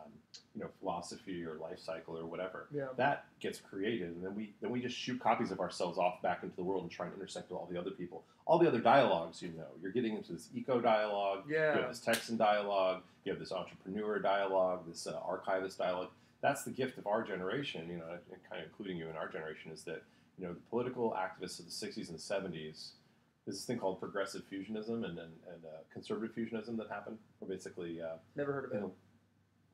you know philosophy or life cycle or whatever. yeah. That gets created, and then we then we just shoot copies of ourselves off back into the world and try and intersect with all the other people, all the other dialogues. You know, you're getting into this eco dialogue. You Yeah. have this Texan dialogue. You have this entrepreneur dialogue. This uh, archivist dialogue. That's the gift of our generation. You know, and kind of including you in our generation is that you know the political activists of the '60s and '70s. There's this thing called progressive fusionism and and, and uh, conservative fusionism that happened, where basically uh, Never heard of it.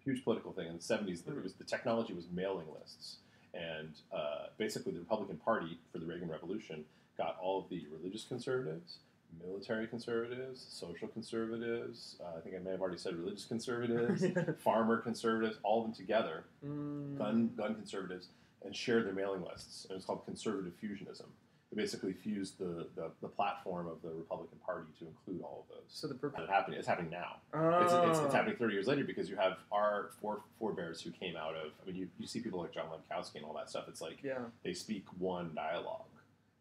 huge political thing in the 70s. that Mhm. It was the technology was mailing lists, and uh, basically the Republican Party for the Reagan Revolution got all of the religious conservatives, military conservatives, social conservatives. Uh, I think I may have already said religious conservatives, [LAUGHS] farmer conservatives, all of them together, Mm. gun gun conservatives, and shared their mailing lists. And it was called conservative fusionism. It basically fused the, the, the platform of the Republican Party to include all of those. So the per- And it happening. It's happening now. oh. It's, it's, it's happening 30 years later because you have our fore, forebears who came out of. I mean, you, you see people like John Lemkowski and all that stuff. It's like Yeah. they speak one dialogue,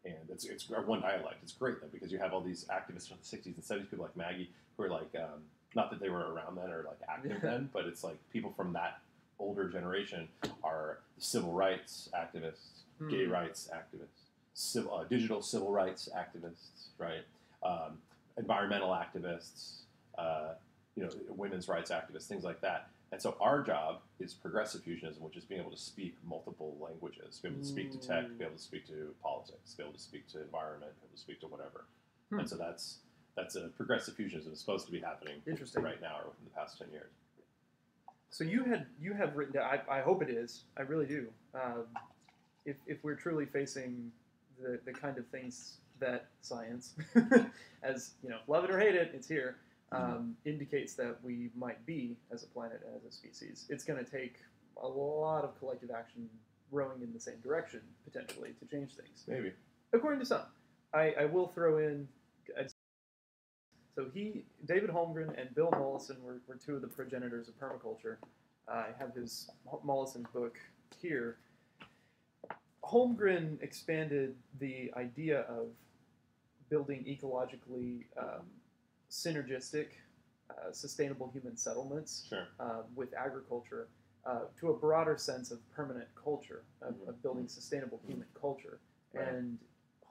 and it's it's one dialect. It's great though because you have all these activists from the 60s and 70s, people like Maggie, who are like um, not that they were around then or like active then, but it's like people from that older generation are civil rights activists, gay Hmm. rights activists, civil, uh, digital civil rights activists, right? Um, environmental activists, uh, you know, women's rights activists, things like that. And so our job is progressive fusionism, which is being able to speak multiple languages, be able to speak to tech, be able to speak to politics, be able to speak to environment, be able to speak to whatever. Hmm. And so that's that's a progressive fusionism is supposed to be happening Interesting. right now or within the past ten years. So you had you have written down. I, I hope it is. I really do. Um, if if we're truly facing the the kind of things that science, [LAUGHS] as you know, love it or hate it, it's here. Um, indicates that we might be as a planet and as a species. It's going to take a lot of collective action rowing in the same direction potentially to change things. Maybe. According to some, I, I will throw in. So he, David Holmgren, and Bill Mollison were, were two of the progenitors of permaculture. I have his Mollison book here. Holmgren expanded the idea of building ecologically um, synergistic, uh, sustainable human settlements Sure. uh, with agriculture uh, to a broader sense of permanent culture, of, Mhm. of building sustainable human culture. Right. And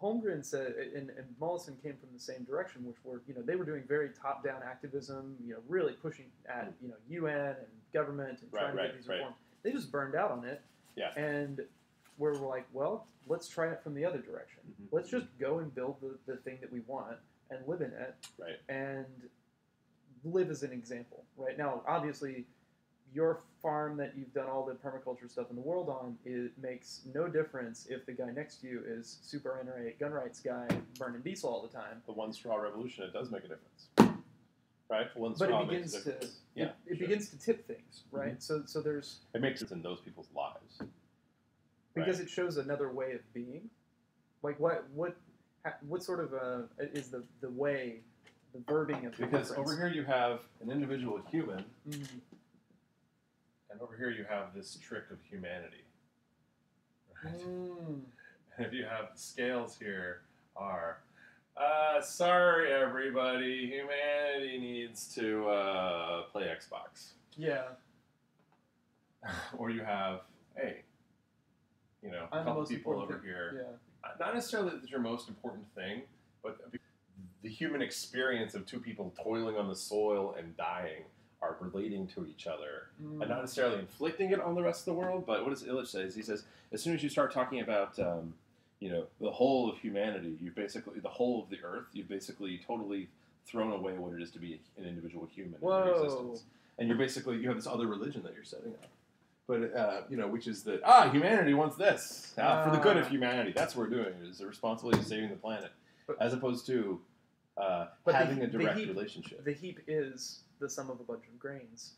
Holmgren said, and, and Mollison came from the same direction, which were, you know, they were doing very top-down activism, you know, really pushing at, you know, UN and government and Right, trying to right, get these reforms. They just burned out on it. Yeah. And where we're like, well, let's try it from the other direction. Mhm. Let's just go and build the, the thing that we want and live in it Right. and live as an example. Right now, obviously, your farm that you've done all the permaculture stuff in the world on, it makes no difference if the guy next to you is super NRA gun rights guy burning diesel all the time. The one straw revolution, it does make a difference. Right? One But straw it begins makes a to difference. it, Yeah. it sure. Mm-hmm. begins to tip things, right? So so there's It makes sense in those people's lives. Because Right. it shows another way of being. Like what what what sort of uh, is the the way the verbing of the Because difference? over here you have an individual human, Mhm. and over here you have this trick of humanity. Right? Mm. [LAUGHS] And if you have the scales here are, uh, sorry everybody, humanity needs to uh, play Xbox. Yeah, [LAUGHS] or you have, hey, you know, a couple people over thing. here. yeah. Uh, Not necessarily that it's your most important thing, but the human experience of two people toiling on the soil and dying are relating to each other Mm. and not necessarily inflicting it on the rest of the world. But what does Illich say? He says as soon as you start talking about um, you know the whole of humanity, you've basically the whole of the earth. You've basically totally thrown away what it is to be an individual human in your existence, and you're basically you have this other religion that you're setting up. But uh, you know, which is that ah, humanity wants this ah, for the good of Ah. humanity. That's what we're doing. It is the responsibility of saving the planet, But- as opposed to uh, But the- having a the direct heap- relationship. The heap is the sum of a bunch of grains,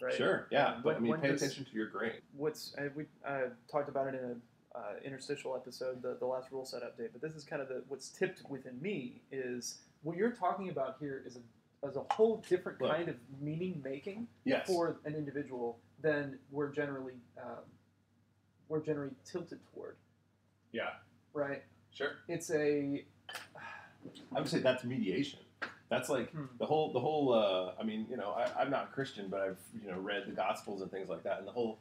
right? Sure, yeah, And but I mean, pay does- attention to your grain. What's uh, we uh, talked about it in a uh, interstitial episode, the, the last rule set update. But this is kind of the what's tipped within me is what you're talking about here is a is a whole different Look. kind of meaning making Yes. for an individual than we're generally um, we're generally tilted toward, Yeah. right? Sure. It's a I would say that's mediation. That's like Hmm. the whole the whole. Uh, I mean, you know, I, I'm not Christian, but I've you know read the Gospels and things like that, and the whole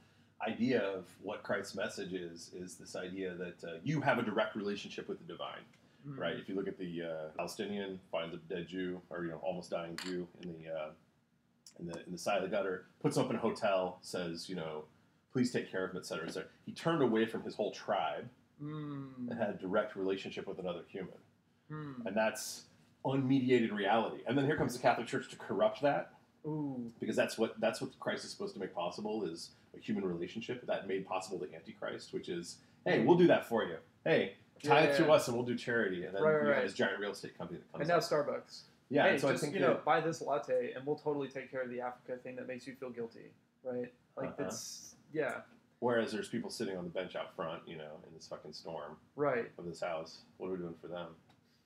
idea of what Christ's message is is this idea that uh, you have a direct relationship with the divine, mm, right? If you look at the uh, Palestinian finds a dead Jew or you know almost dying Jew in the uh, in the in the side of the gutter, puts in a hotel, says you know, please take care of him, et cetera, et cetera. He turned away from his whole tribe mm, and had a direct relationship with another human. mm. and that's unmediated reality. And then here comes the Catholic Church to corrupt that, Ooh, because that's what that's what Christ is supposed to make possible is a human relationship that made possible the Antichrist, which is, hey, we'll do that for you. Hey, tithe Yeah. to us and we'll do charity, and then Right, you right, have right. this giant real estate company that comes. and now up. Starbucks. Yeah, hey, so just I think you know, buy this latte, and we'll totally take care of the Africa thing that makes you feel guilty, right? Like Uh-huh. that's yeah, whereas there's people sitting on the bench out front, you know, in this fucking storm right. of this house. What are we doing for them?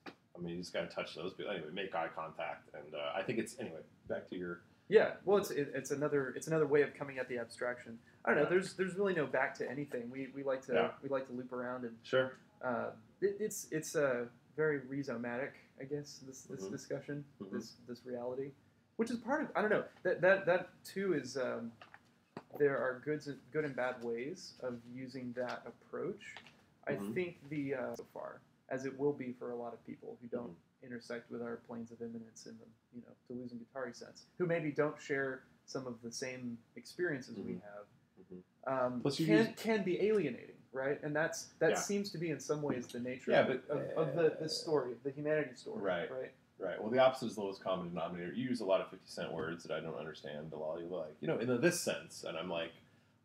I mean, you just got to touch those people. Anyway, make eye contact, and uh, I think it's anyway. Back to your Yeah, well, it's it, it's another it's another way of coming at the abstraction. I don't know. There's there's really no back to anything. We, we like to Yeah. we like to loop around and sure. uh, it, it's it's uh, very rhizomatic, I guess. This this Mhm. discussion, Mhm. this this reality, which is part of I don't know that that that too is um, there are goods good and bad ways of using that approach. I Mhm. think the uh, so far as it will be for a lot of people who don't intersect with our planes of immanence in the you know Deleuze and Guattari sense, who maybe don't share some of the same experiences we Mhm. have, Mhm. um, Plus you can use- can be alienating, right? And that's that Yeah. seems to be in some ways the nature Yeah, of, but, of, of the uh, this story, the humanity story, Right. Right. Right. Well, the opposite is the lowest common denominator. You use a lot of fifty cent words that I don't understand. Of you like, you know, in this sense, and I'm like,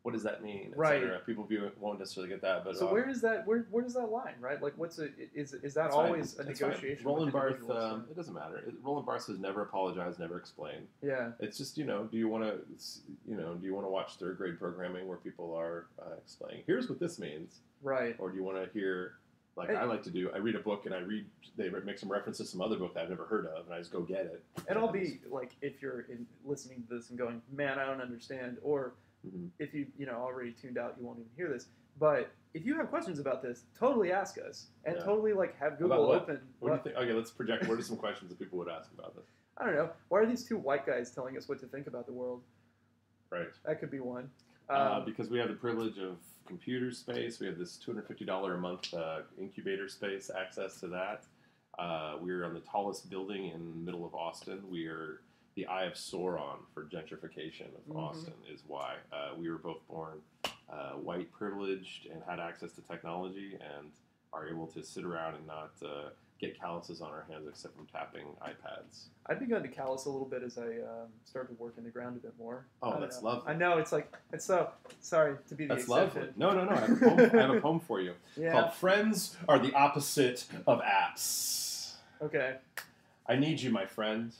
what does that mean? Right. People view won't necessarily get that, but So uh, where is that? Where where does that line, right? Like, what's a is is that it's fine. always a fine. negotiation? Roland with Barthes, individuals? um, it doesn't matter. It, Roland Barthes has never apologized, never explained. yeah, It's just you know, do you want to, you know, do you want to watch third grade programming where people are uh, explaining, here's what this means, right. or do you want to hear, like Hey. I like to do, I read a book and I read, they make some reference to some other book that I've never heard of, and I just go get it. And I'll be like, if you're in, listening to this and going, "Man, I don't understand," or Mhm. if you you know already tuned out, you won't even hear this. But if you have questions about this, totally ask us and Yeah. totally like have Google what? open. What do you think? Okay, let's project. What are some questions that people would ask about this? I don't know. Why are these two white guys telling us what to think about the world? Right. That could be one. uh, Um, because we have the privilege of computer space. We have this $250 a month uh, incubator space, access to that. Uh, we're on the tallest building in the middle of Austin. We are the Eye of Sauron for gentrification of Mhm. Austin, is why. Uh, we were both born uh, white, privileged, and had access to technology and are able to sit around and not uh, get calluses on our hands except from tapping iPads. I've begun to callous a little bit as I um, start to work in the ground a bit more. Oh, that's know. lovely. I know it's like it's so sorry to be the That's exception. lovely. No, no, no. I have a poem, I have a poem for you. [LAUGHS] Yeah. called Friends Are the Opposite of Apps. Okay. I need you, my friend.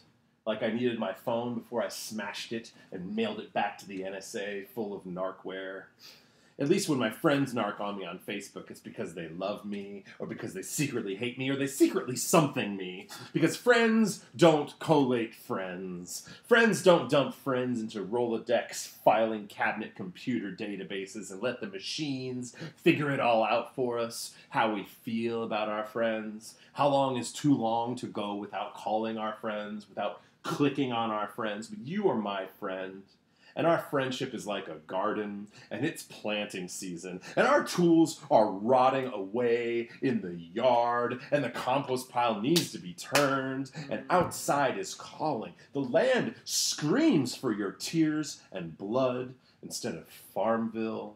Like I needed my phone before I smashed it and mailed it back to the NSA full of narcware. At least when my friends narc on me on Facebook, it's because they love me, or because they secretly hate me, or they secretly something me. Because friends don't collate friends. Friends don't dump friends into Rolodex filing cabinet computer databases and let the machines figure it all out for us. How we feel about our friends. How long is too long to go without calling our friends, without clicking on our friends. But you are my friend. And our friendship is like a garden, and it's planting season. And our tools are rotting away in the yard, and the compost pile needs to be turned, and outside is calling. The land screams for your tears and blood instead of Farmville.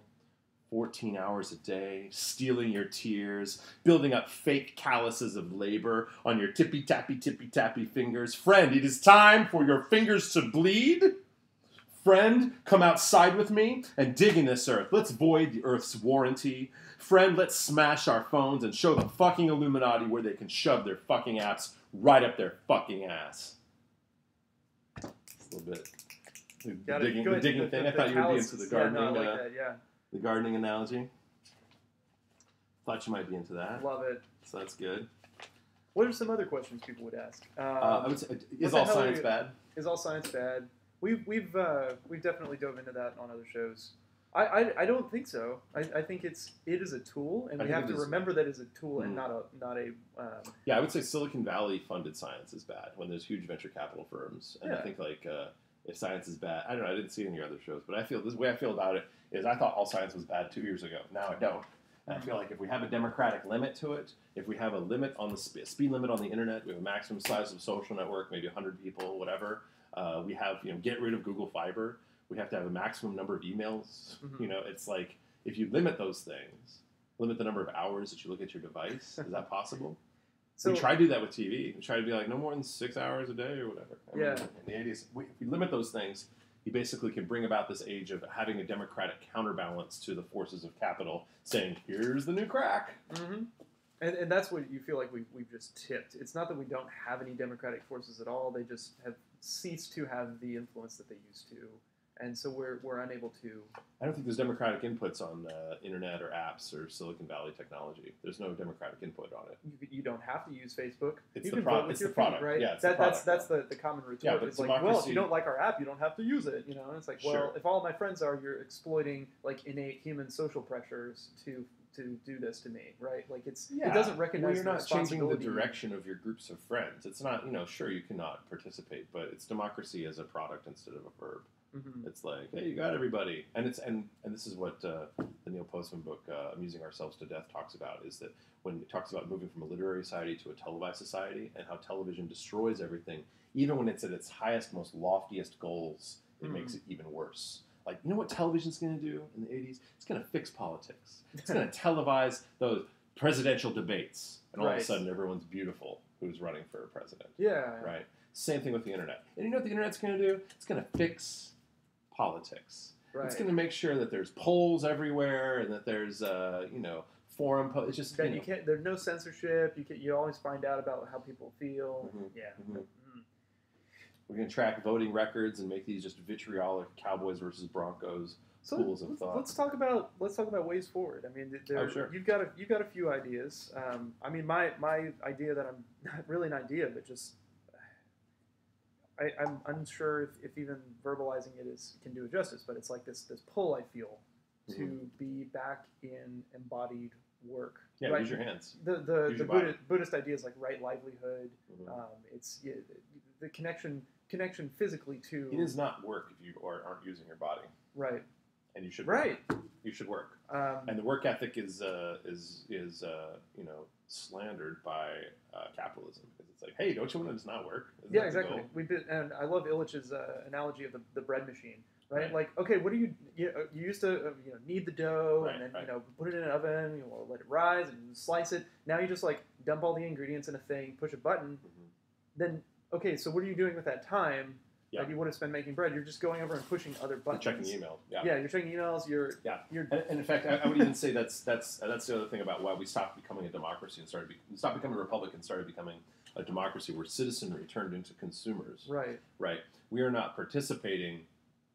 14 hours a day, stealing your tears, building up fake calluses of labor on your tippy tappy tippy tappy fingers. Friend, it is time for your fingers to bleed. Friend, come outside with me and dig in this earth. Let's void the earth's warranty. Friend, let's smash our phones and show the fucking Illuminati where they can shove their fucking apps right up their fucking ass. A little bit. The, digging, the digging The- thing. the- I thought you would be calluses. into the Yeah, gardening, no, I like uh, that. Yeah, the gardening analogy. Thought you might be into that, love it. so that's good. What are some other questions people would ask? Um, Uh, I would say, is all are science bad? is all science bad? We've we've uh, we've definitely dove into that on other shows. I, I, I don't think so. I, I think it's it is a tool, and I we have to is. remember that it's a tool and Mhm. not a not a. Um, Yeah, I would say Silicon Valley funded science is bad when there's huge venture capital firms, and I think like uh, if science is bad, I don't know. I didn't see it in your other shows, but I feel this way I feel about it is I thought all science was bad two years ago. Now I don't. And I feel like if we have a democratic limit to it, if we have a limit on the sp- speed limit on the internet, we have a maximum size of social network, maybe 100 people, whatever. Uh, we have you know get rid of Google Fiber. We have to have a maximum number of emails. Mhm. You know, it's like if you limit those things, limit the number of hours that you look at your device. Is that possible? [LAUGHS] so we try to do that with TV. We try to be like no more than six hours a day or whatever. I mean, Yeah. in the eighties, we, if we limit those things, you basically can bring about this age of having a democratic counterbalance to the forces of capital, saying, "Here's the new crack." hmm And, and that's what you feel like we've, we've just tipped. It's not that we don't have any democratic forces at all. They just have ceased to have the influence that they used to. And so we're, we're unable to. I don't think there's democratic inputs on uh, internet or apps or Silicon Valley technology. There's no democratic input on it. You, you don't have to use Facebook. It's you the pro- it's the product. right? Yeah, it's the that, that's product, that's the, the common retort. Yeah, but it's like, well, if you don't like our app, you don't have to use it. You know, and it's like, well, Sure. if all my friends are, you're exploiting like innate human social pressures to to do this to me, right? Like it's it doesn't recognize Well, you're not changing the direction of your groups of friends. It's not, you know, sure you cannot participate, but it's democracy as a product instead of a verb. Mhm. It's like, hey, you got everybody, and it's and and this is what uh, the Neil Postman book, uh, "Amusing Ourselves to Death," talks about. Is that when it talks about moving from a literary society to a televised society, and how television destroys everything, even when it's at its highest, most loftiest goals, it Mhm. makes it even worse. Like, you know what television's going to do in the '80s? It's going to fix politics. It's going [LAUGHS] to televise those presidential debates, and all of a sudden, everyone's beautiful who's running for president Yeah. right? Same thing with the internet. And you know what the internet's going to do? It's going to fix politics. Right. It's going to make sure that there's polls everywhere and that there's, uh, you know, forum. Po- it's just that you you know, can't. There's no censorship. You can. You always find out about how people feel. Mhm. Yeah. Mhm. Mm. We're going to track voting records and make these just vitriolic Cowboys versus Broncos. So Schools of let's, thought. let's talk about let's talk about ways forward. I mean, there, Oh, sure. you've got a you've got a few ideas. Um, I mean, my my idea that I'm [LAUGHS] not really an idea, but just I, I'm unsure if, if even verbalizing it is can do it justice. But it's like this this pull I feel to Mhm. be back in embodied work. Yeah, right? use your hands. the the, the. Buddhist, Buddhist ideas like right livelihood. Mhm. Um, it's yeah, the connection connection physically to It is not work if you are, aren't using your body, right and you should right. Work. You should work, Um, and the work ethic is uh, is is uh, you know slandered by uh, capitalism because it's like, hey, don't you want to just not work? Isn't Yeah, exactly. We did, and I love Illich's uh, analogy of the, the bread machine, right? Right. Like, okay, what do you you, uh, you used to uh, you know knead the dough Right, and then right. you know put it in an oven, you know, let it rise and slice it. Now you just like dump all the ingredients in a thing, push a button. Mhm. Then okay, so what are you doing with that time Yeah. that you would have spent making bread? You're just going over and pushing other You're buttons. checking email. Yeah. Yeah, you're checking emails. You're Yeah. You're And, and in fact, I, I would even say that's that's uh, that's the other thing about why we stopped becoming a democracy and started be, we stopped becoming a republic and started becoming a democracy where citizenry turned into consumers. right. Right. We are not participating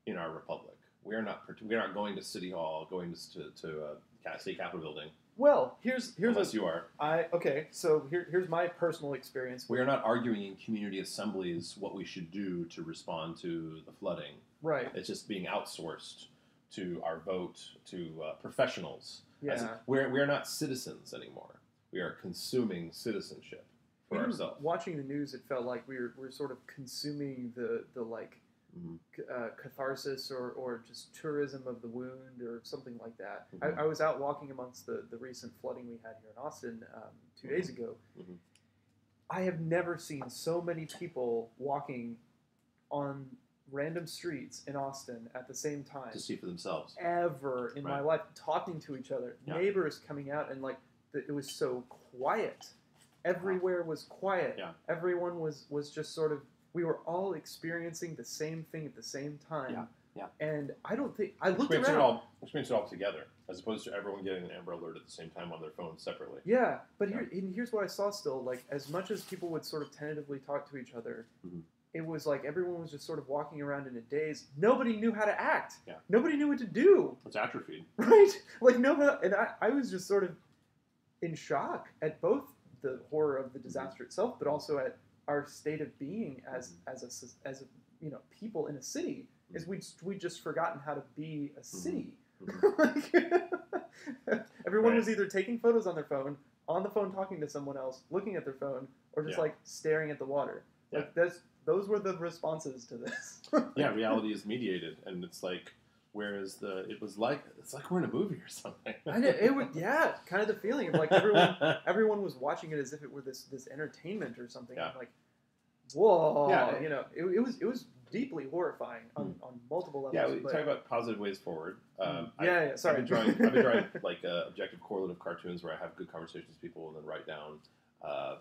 in our republic. We are not. We are not going to city hall, going to to, to uh, state capitol building. Well, here's here's unless a, you are. I okay. So here, here's my personal experience. We are not arguing in community assemblies what we should do to respond to the flooding. Right. It's just being outsourced to our vote to uh, professionals. Yeah. we're we're not citizens anymore. We are consuming citizenship for Even ourselves. Watching the news, it felt like we were, we were sort of consuming the, the like Mhm. uh, catharsis or, or just tourism of the wound or something like that. Mhm. I, I was out walking amongst the, the recent flooding we had here in Austin um, 2 days ago. Mhm. I have never seen so many people walking on random streets in Austin at the same time To see for themselves. ever in my life talking to each other Yeah. neighbors coming out and like the, it was so quiet everywhere was quiet Yeah. everyone was was just sort of we were all experiencing the same thing at the same time Yeah, yeah. and i don't think i looked Experience it around all. Experience it all together, as opposed to everyone getting an Amber Alert at the same time on their phone separately. yeah but here and here's what i saw still like as much as people would sort of tentatively talk to each other Mhm. it was like everyone was just sort of walking around in a daze nobody knew how to act Yeah. nobody knew what to do It's atrophied. [LAUGHS] right? Like no, and I, I was just sort of in shock at both the horror of the disaster itself, but also at our state of being as mm-hmm. as a as a you know people in a city. Is mm-hmm. we just, we just forgotten how to be a mm-hmm. city. like, [LAUGHS] everyone was either taking photos on their phone, on the phone talking to someone else, looking at their phone, or just Yeah. like staring at the water. Like that's those were the responses to this. yeah, [LAUGHS] reality is mediated, and it's like, whereas the it was like it's like we're in a movie or something. I know, it would yeah, kind of the feeling of like everyone [LAUGHS] everyone was watching it as if it were this this entertainment or something. Yeah. Like, whoa, Yeah. you know, it, it was it was deeply horrifying on, on multiple levels. yeah, we but- talk about positive ways forward. Um, I- yeah, yeah, sorry. I've been drawing, I've been drawing [LAUGHS] like uh, objective correlative cartoons where I have good conversations with people and then write down uh,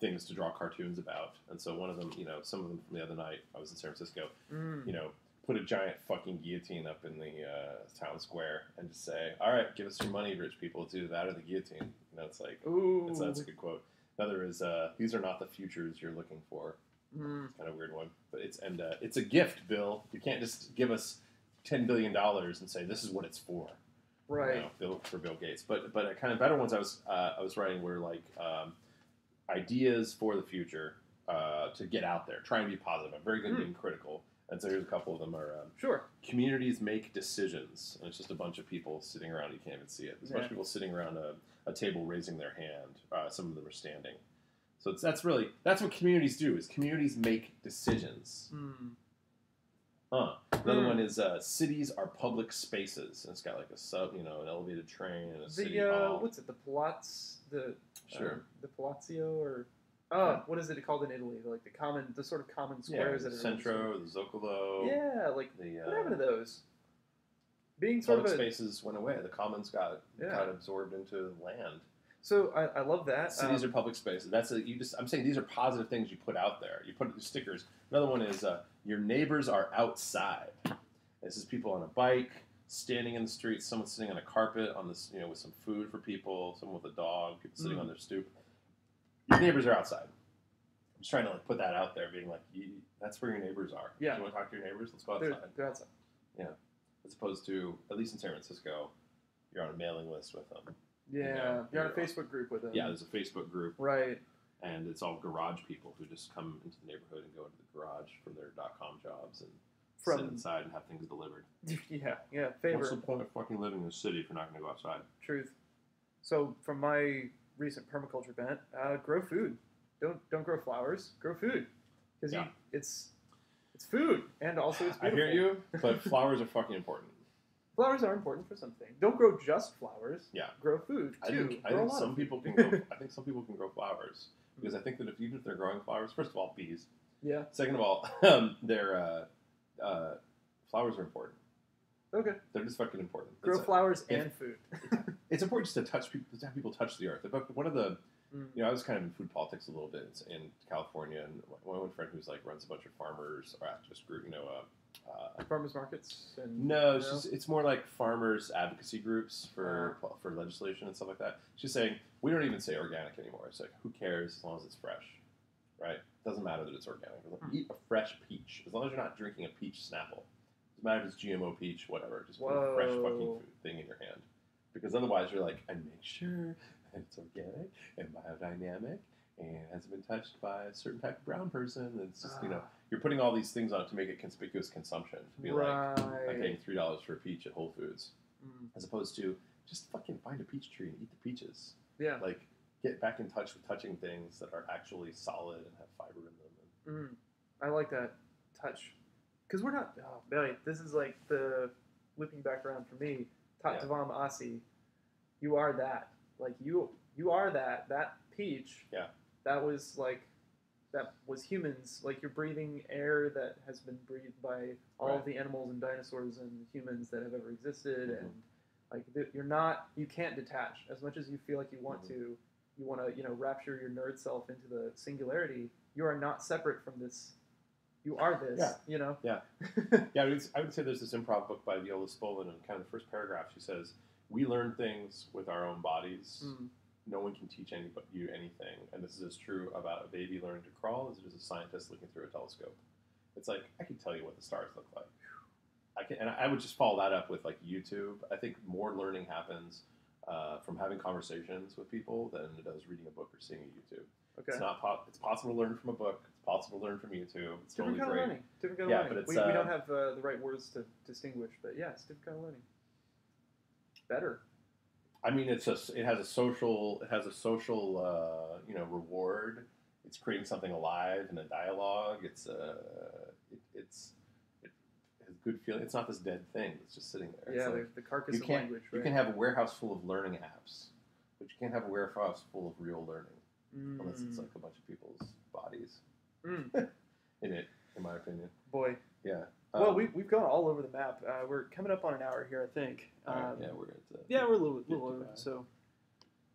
things to draw cartoons about. And so one of them, you know, some of them from the other night, I was in San Francisco, Mm. you know, put a giant fucking guillotine up in the uh, town square and just say, "All right, give us your money, rich people. It's either that or the guillotine." You know, it's like Ooh, that's, that's a good quote. Another is, uh, "These are not the futures you're looking for." Mm. kind of weird one, but it's and uh, it's a gift, Bill. You can't just give us ten billion dollars and say this is what it's for. right? you know, Bill for Bill Gates. But but uh, kind of better ones I was uh, I was writing were like um, ideas for the future uh, to get out there, try and be positive. I'm very good at Hmm. being critical, and so here's a couple of them are. Um, Sure. communities make decisions, and it's just a bunch of people sitting around. You can't even see it. There's a bunch Yeah. of people sitting around a, a table raising their hand. Uh, some of them are standing. So it's, that's really that's what communities do. Is communities make decisions. Mm. Huh. Another Hmm. one is uh, cities are public spaces, and it's got like a sub, you know, an elevated train and a city uh, hall. what's it? The Palazzo, the Sure. um, the Palazzo, or oh, what is it called in Italy? Like the common, the sort of common yeah, squares the that are Centro, the Zócalo. Yeah, like The what happened uh, to those? Being sort public of a, spaces went away. The commons got Yeah. got absorbed into land. So I, I love that. Cities Um, are public spaces. That's a, you just. I'm saying these are positive things you put out there. You put stickers. Another one is uh, your neighbors are outside, This is people on a bike, standing in the street, someone sitting on a carpet on this, you know, with some food for people, someone with a dog, people sitting Mm. on their stoop. Your neighbors are outside. I'm just trying to like put that out there, being like, that's where your neighbors are. Yeah. You want to talk to your neighbors? Let's go They're, outside. they're outside. Yeah. As opposed to, at least in San Francisco, you're on a mailing list with them. Yeah, know, you're on a Facebook group with them. Yeah, there's a Facebook group, Right. and it's all garage people who just come into the neighborhood and go into the garage from their dot com jobs and sit inside and have things delivered. [LAUGHS] yeah, yeah, What's the point of fucking living in the city if you're not going to go outside? truth. So from my recent permaculture bent, uh, grow food. Don't don't grow flowers. Grow food because Yeah. it's it's food and also it's I beautiful. hear you, [LAUGHS] but flowers are fucking important. Flowers are important for something. Don't grow just flowers. Yeah. Grow food I too. think I think some people can grow. [LAUGHS] I think some people can grow flowers because I think that if even if they're growing flowers, first of all, bees. yeah. Second of all, [LAUGHS] um, they're uh, uh, flowers are important. Okay. They're just fucking important. Grow flowers if- and food. [LAUGHS] it's important just to touch people, to have people touch the earth. But one of the Mm. you know, I was kind of in food politics a little bit in California, and one one friend who's like runs a bunch of farmers or activist group, you know, uh, uh, Farmers markets and no, it's you know? just it's more like farmers advocacy groups for for legislation and stuff like that. She's saying we don't even say organic anymore. It's like who cares as long as it's fresh, right? Doesn't matter that it's organic. Hmm. Eat a fresh peach as long as you're not drinking a peach Snapple. Doesn't matter if it's GMO peach, whatever. Just put a fresh fucking Whoa. food thing in your hand, because otherwise you're like, I make sure that [LAUGHS] it's organic and biodynamic and hasn't been touched by a certain type of brown person. And it's just you know Ah, you're putting all these things on it to make it conspicuous consumption. To be like. I'm paying three dollars for a peach at Whole Foods, Mm. as opposed to just fucking find a peach tree and eat the peaches. Yeah. Like get back in touch with touching things that are actually solid and have fiber in them. Mm, I like that touch. Because we're not. Oh, Billy, this is like the looping back around for me. Yeah. Tat Tvam Asi, you are that. Like you, you are that. That peach. Yeah. That was like, that was humans. Like you're breathing air that has been breathed by all the animals and dinosaurs and humans that have ever existed. Mhm. And like you're not. You can't detach as much as you feel like you want Mhm. to. You want to, you know, rapture your nerd self into the singularity. You are not separate from this. You are this. Yeah. You know. Yeah. [LAUGHS] Yeah, I would, I would say there's this improv book by Viola Spolin, and kind of the first paragraph she says, "We learn things with our own bodies. Mm. No one can teach anybody you anything, and this is as true about a baby learning to crawl as it is a scientist looking through a telescope. It's like I can tell you what the stars look like. I can, and I would just follow that up with like YouTube. I think more learning happens uh, from having conversations with people than it does reading a book or seeing a YouTube. Okay. It's not. Po- it's possible to learn from a book. Possible to learn from YouTube. It's different totally kind great. of learning. Different kind Yeah, of learning. but it's, we, we don't uh, have uh, the right words to distinguish, but yeah, it's different kind of learning. Better. I mean, it's a. It has a social. It has a social. Uh, you know, reward. It's creating something alive in a dialogue. It's uh, it, it's it has good feeling. It's not this dead thing that's just sitting there. Yeah, like, the, carcass you of can't. You can have a warehouse full of learning apps, but you can't have a warehouse full of real learning unless it's Mm. like a bunch of people's bodies Mm. [LAUGHS] in it. In my opinion, Boy. yeah. well, Um, we, we've gone all over the map. Uh, we're coming up on an hour here, I think. right, Um, yeah, we're at. Uh, yeah, we're a little, little over. So,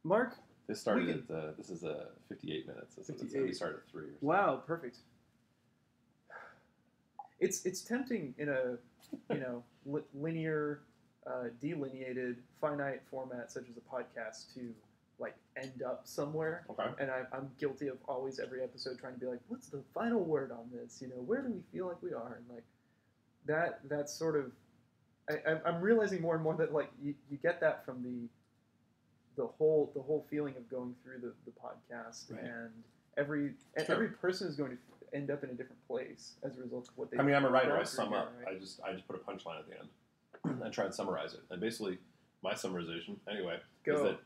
Marc, This started at. Uh, this is uh, 58 minutes. This is- We 58. started at three. Or. Wow, perfect. It's it's tempting in a you know li- linear, uh, delineated, finite format such as a podcast to like end up somewhere. Okay. And I, I'm guilty of always every episode trying to be like, what's the final word on this? You know, where do we feel like we are? And like that that's sort of I, I'm realizing more and more that like you, you get that from the the whole the whole feeling of going through the, the podcast Right. and every and every person is going to end up in a different place as a result of what they I mean, I'm a writer. I sum up. right? I just I just put a punchline at the end [CLEARS THROAT] and try and summarize it. And basically, my summarization, anyway, is that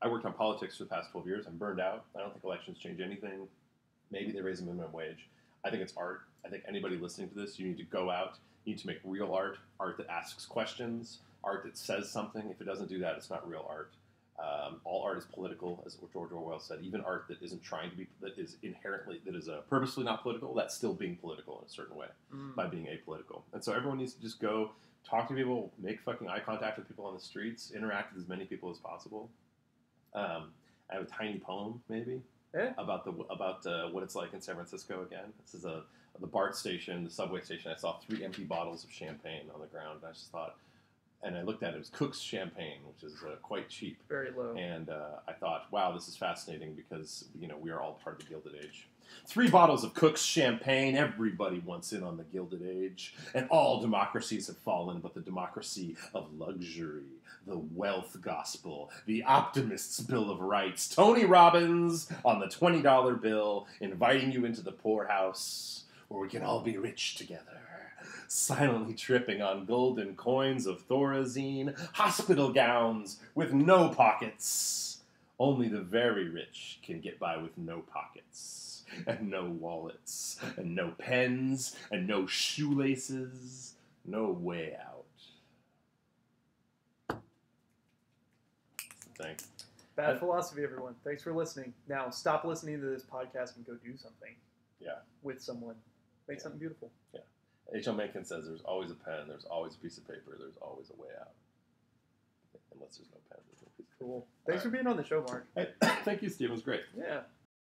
I worked on politics for the past 12 years. I'm burned out. I don't think elections change anything. Maybe they raise the minimum wage. I think it's art. I think anybody listening to this, you need to go out. You need to make real art, art that asks questions, art that says something. If it doesn't do that, it's not real art. Um, all art is political, as George Orwell said. Even art that isn't trying to be, that is inherently, that is uh, purposely not political, that's still being political in a certain way Mm. by being apolitical. And so everyone needs to just go talk to people, make fucking eye contact with people on the streets, interact with as many people as possible. Um, I have a tiny poem, maybe, Yeah. about the about uh, what it's like in San Francisco. Again, this is a, the BART station, the subway station, I saw three empty bottles of champagne on the ground. And I just thought, and I looked at it, it was Cook's champagne, which is uh, quite cheap. Very low. And uh, I thought, wow, this is fascinating because you know we are all part of the Gilded Age. Three bottles of Cook's champagne. Everybody wants in on the Gilded Age, and all democracies have fallen, but the democracy of luxury, the wealth gospel, the optimist's bill of rights. Tony Robbins on the twenty dollar bill, inviting you into the poorhouse where we can all be rich together silently tripping on golden coins of Thorazine, hospital gowns with no pockets. Only the very rich can get by with no pockets, and no wallets, and no pens, and no shoelaces, no way out. Thanks. Bad philosophy, everyone. Thanks for listening. Now stop listening to this podcast and go do something. Yeah. With someone. Make Yeah. something beautiful. Yeah. H.L. Mencken says there's always a pen, there's always a piece of paper, there's always a way out. Unless there's no pen, there's no piece of Cool. Thanks for being on the show, Marc. Hey, [COUGHS] thank you, Steve. It was great. Yeah.